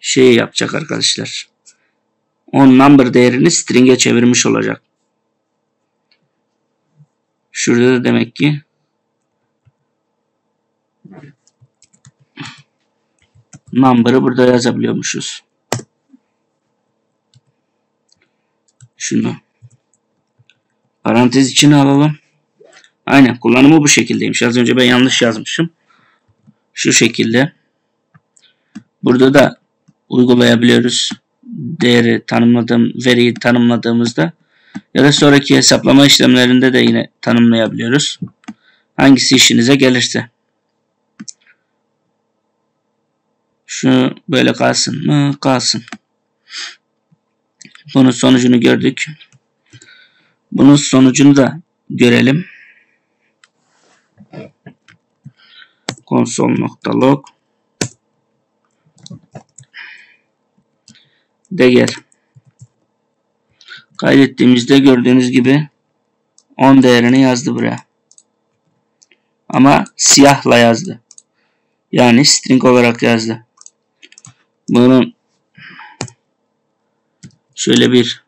şey yapacak arkadaşlar. 10 number değerini string'e çevirmiş olacak. Şurada da demek ki number'ı burada yazabiliyormuşuz. Şunu parantez içine alalım. Aynen kullanımı bu şekildeymiş. Az önce ben yanlış yazmışım. Şu şekilde. Burada da uygulayabiliyoruz. Değeri tanımladığım veriyi tanımladığımızda ya da sonraki hesaplama işlemlerinde de yine tanımlayabiliyoruz. Hangisi işinize gelirse. Şu böyle kalsın mı? Kalsın. Bunun sonucunu gördük. Bunun sonucunu da görelim. Console.log Değer kaydettiğimizde gördüğünüz gibi 10 değerini yazdı buraya. Ama siyahla yazdı. Yani string olarak yazdı. Bunun şöyle bir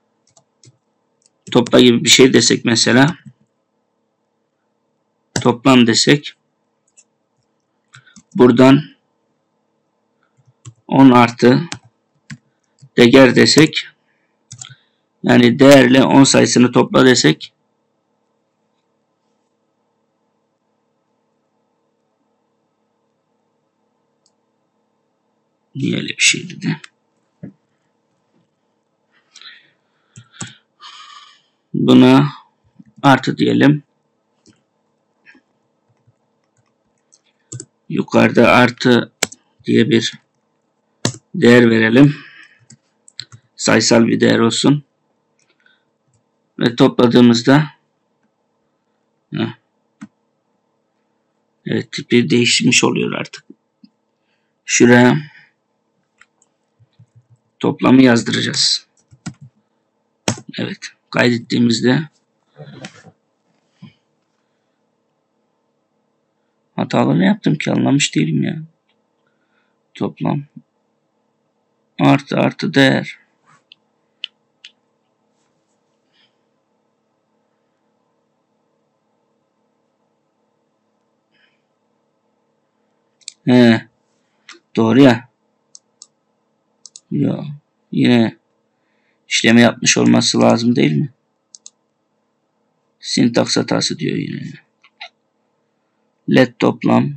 topla gibi bir şey desek mesela toplam desek buradan 10 artı değer desek yani değerle 10 sayısını topla desek Niye öyle bir şey dedi? Buna artı diyelim. Yukarıda artı diye bir değer verelim. Sayısal bir değer olsun. Ve topladığımızda Evet tipi değişmiş oluyor artık. Şuraya toplamı yazdıracağız. Evet kaydettiğimizde hatalı ne yaptım ki anlamış değilim ya. Toplam artı artı değer He. Doğru ya. Ya yine işlemi yapmış olması lazım değil mi? Sintaks hatası diyor yine. Let toplam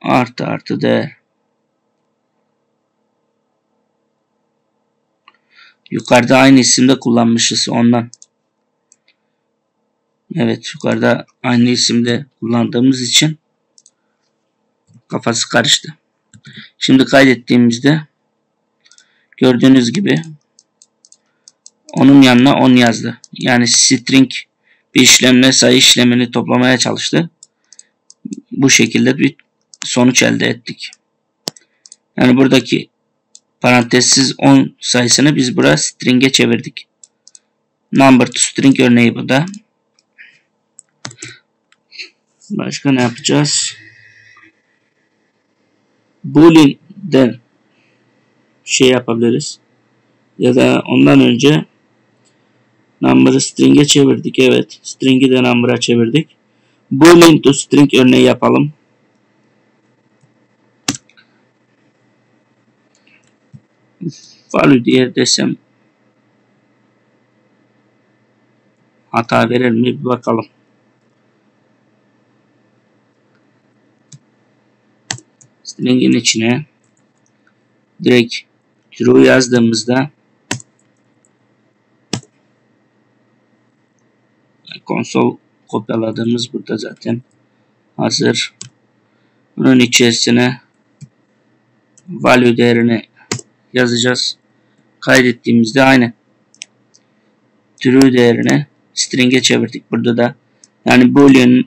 artı artı değer. Yukarıda aynı isimde kullanmışız ondan. Evet yukarıda aynı isimde kullandığımız için kafası karıştı. Şimdi kaydettiğimizde gördüğünüz gibi onun yanına 10 yazdı. Yani string bir işlemle sayı işlemini toplamaya çalıştı. Bu şekilde bir sonuç elde ettik. Yani buradaki parantezsiz 10 sayısını biz buraya string'e çevirdik. Number to string örneği bu da. Başka ne yapacağız? Boolean'den şey yapabiliriz. Ya da ondan önce number'ı string'e çevirdik. Evet. String'i de number'a çevirdik. Boolean to string örneği yapalım. Value diye desem hata verir mi bir bakalım. String'in içine direkt true yazdığımızda konsol kopyaladığımız burada zaten hazır. Bunun içerisine value değerini yazacağız. Kaydettiğimizde aynı true değerini string'e çevirdik. Burada da yani boolean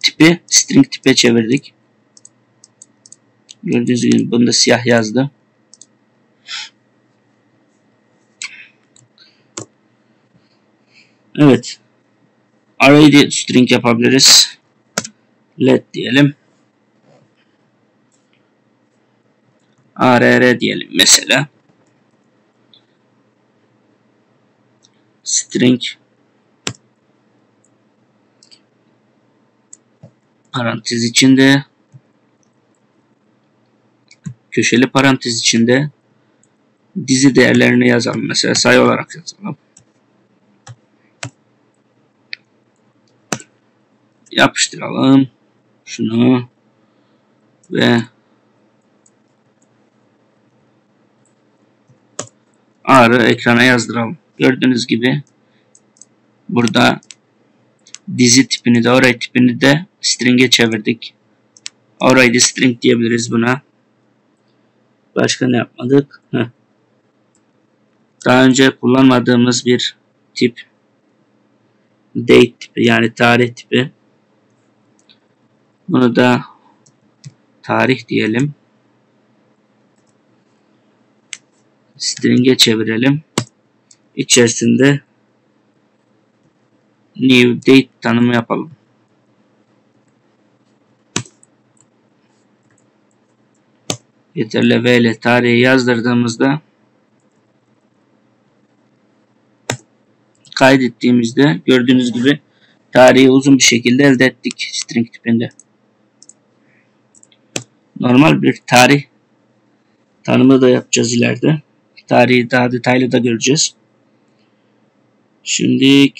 tipi string tipe çevirdik. Gördüğünüz gibi bunda siyah yazdı. Evet. Array string yapabiliriz. Let diyelim. arr diyelim mesela. String parantez içinde köşeli parantez içinde dizi değerlerini yazalım. Mesela sayı olarak yazalım. Yapıştıralım. Şunu ve A'rı ekrana yazdıralım. Gördüğünüz gibi burada dizi tipini de array tipini de string'e çevirdik. Array string diyebiliriz buna. Başka ne yapmadık? Heh. Daha önce kullanmadığımız bir tip date tipi yani tarih tipi. Bunu da tarih diyelim. String'e çevirelim. İçerisinde new date tanımı yapalım. Yeterli V ile tarihi yazdırdığımızda kaydettiğimizde gördüğünüz gibi tarihi uzun bir şekilde elde ettik string tipinde. Normal bir tarih tanımı da yapacağız ileride. Tarihi daha detaylı da göreceğiz. Şimdi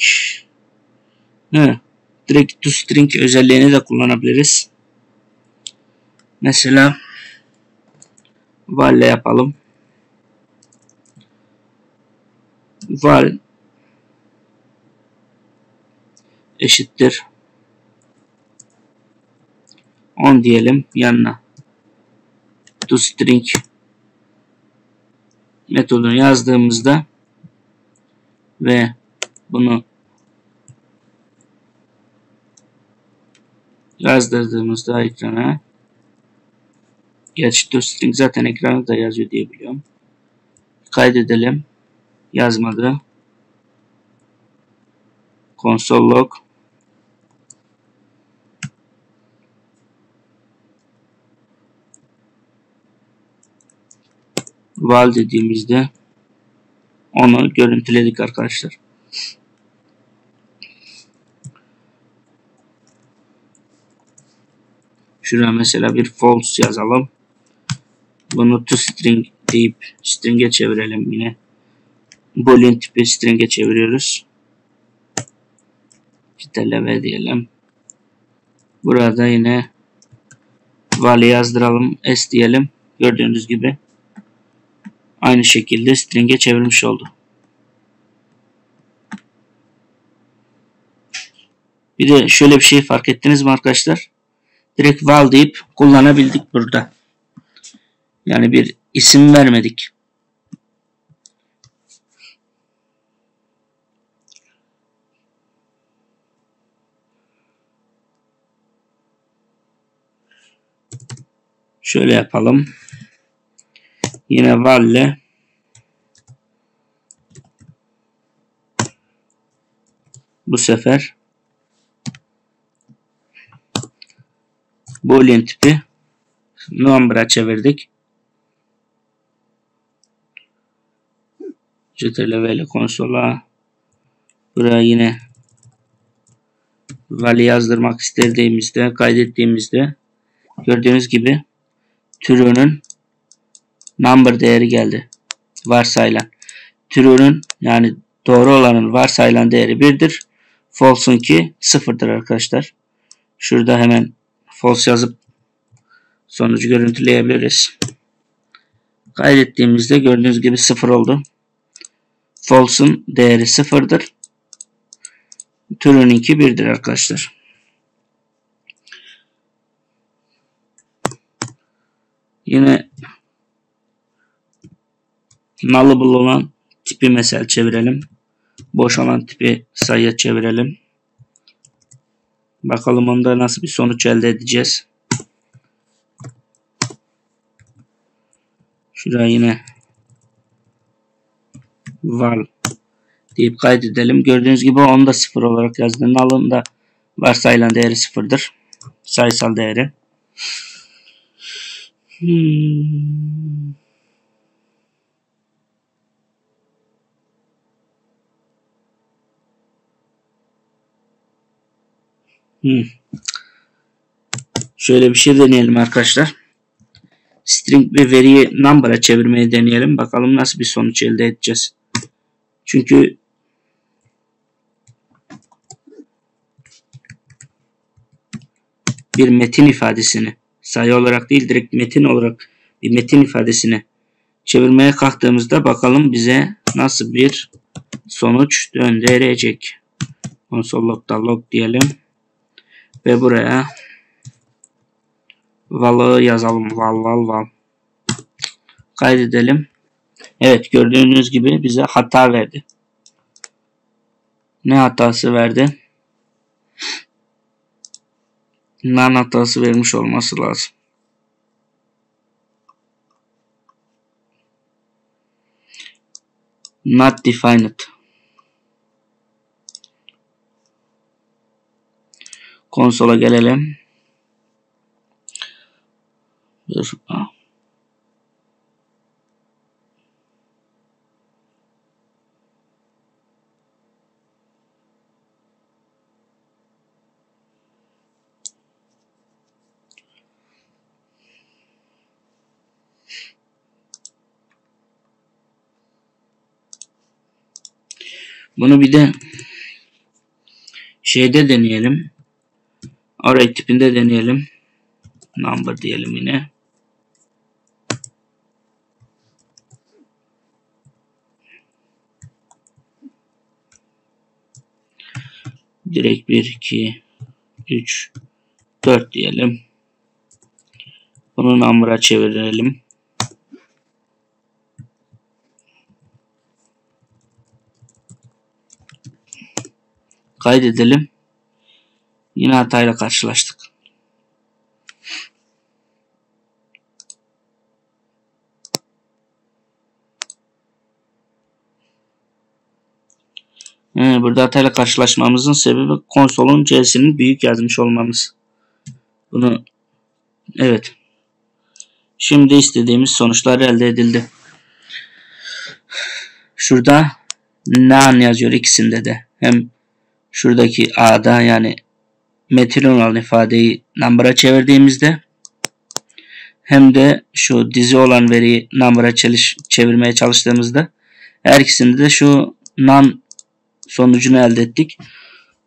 he, direkt to string özelliğini de kullanabiliriz. Mesela val yapalım. Val eşittir 10 diyelim yanına toString metodunu yazdığımızda ve bunu yazdırdığımızda ekrana Gerçi toString zaten ekrana da yazıyor diye biliyorum. Kaydedelim. Yazmadı. Console log val dediğimizde onu görüntüledik arkadaşlar. Şuraya mesela bir false yazalım. Bunu to string deyip string'e çevirelim yine. Boolean tipi string'e çeviriyoruz. Filtreleme diyelim. Burada yine vali yazdıralım. S diyelim. Gördüğünüz gibi aynı şekilde string'e çevirmiş oldu. Bir de şöyle bir şey fark ettiniz mi arkadaşlar? Direkt val deyip kullanabildik burada. Yani bir isim vermedik. Şöyle yapalım. Yine valle bu sefer boolean tipi number'a çevirdik. CTRL ile konsola buraya yine value yazdırmak istediğimizde kaydettiğimizde gördüğünüz gibi türünün number değeri geldi. Varsayılan. Türünün yani doğru olanın varsayılan değeri 1'dir. False'un ki 0'dır arkadaşlar. Şurada hemen false yazıp sonucu görüntüleyebiliriz. Kaydettiğimizde gördüğünüz gibi 0 oldu. False'un değeri 0'dır. Türününki 1'dir arkadaşlar. Yine nullable olan tipi mesela çevirelim. Boş olan tipi sayıya çevirelim. Bakalım onda nasıl bir sonuç elde edeceğiz. Şuraya yine val deyip kaydedelim. Gördüğünüz gibi onu da sıfır olarak yazdım. Null'ın da varsayılan değeri sıfırdır. Sayısal değeri. Hmm. Hmm. Şöyle bir şey deneyelim arkadaşlar. String bir veriyi number'a çevirmeyi deneyelim. Bakalım nasıl bir sonuç elde edeceğiz. Çünkü bir metin ifadesini sayı olarak değil direkt metin olarak bir metin ifadesini çevirmeye kalktığımızda bakalım bize nasıl bir sonuç döndürecek. Console log'da log diyelim. Ve buraya val'ı yazalım. Val val val. Kaydedelim. Evet gördüğünüz gibi bize hata verdi. Ne hatası verdi? Nan hatası vermiş olması lazım. Not defined. Konsola gelelim. Dur. Bunu bir de şeyde deneyelim. Array tipinde deneyelim. Number diyelim yine. Direkt 1, 2, 3, 4 diyelim. Bunu number'a çevirelim. Kaydedelim. Yine hatayla karşılaştık. Ee, burada hatayla karşılaşmamızın sebebi konsolun C'sinin büyük yazmış olmamız. Bunu evet. Şimdi istediğimiz sonuçlar elde edildi. Şurada nan yazıyor ikisinde de. Hem şuradaki A'da yani metin olan ifadeyi number'a çevirdiğimizde hem de şu dizi olan veriyi number'a çevirmeye çalıştığımızda her ikisinde de şu non sonucunu elde ettik.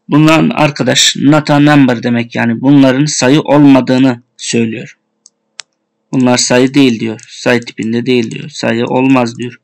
Bunların arkadaş not a number demek yani bunların sayı olmadığını söylüyor. Bunlar sayı değil diyor. Sayı tipinde değil diyor. Sayı olmaz diyor.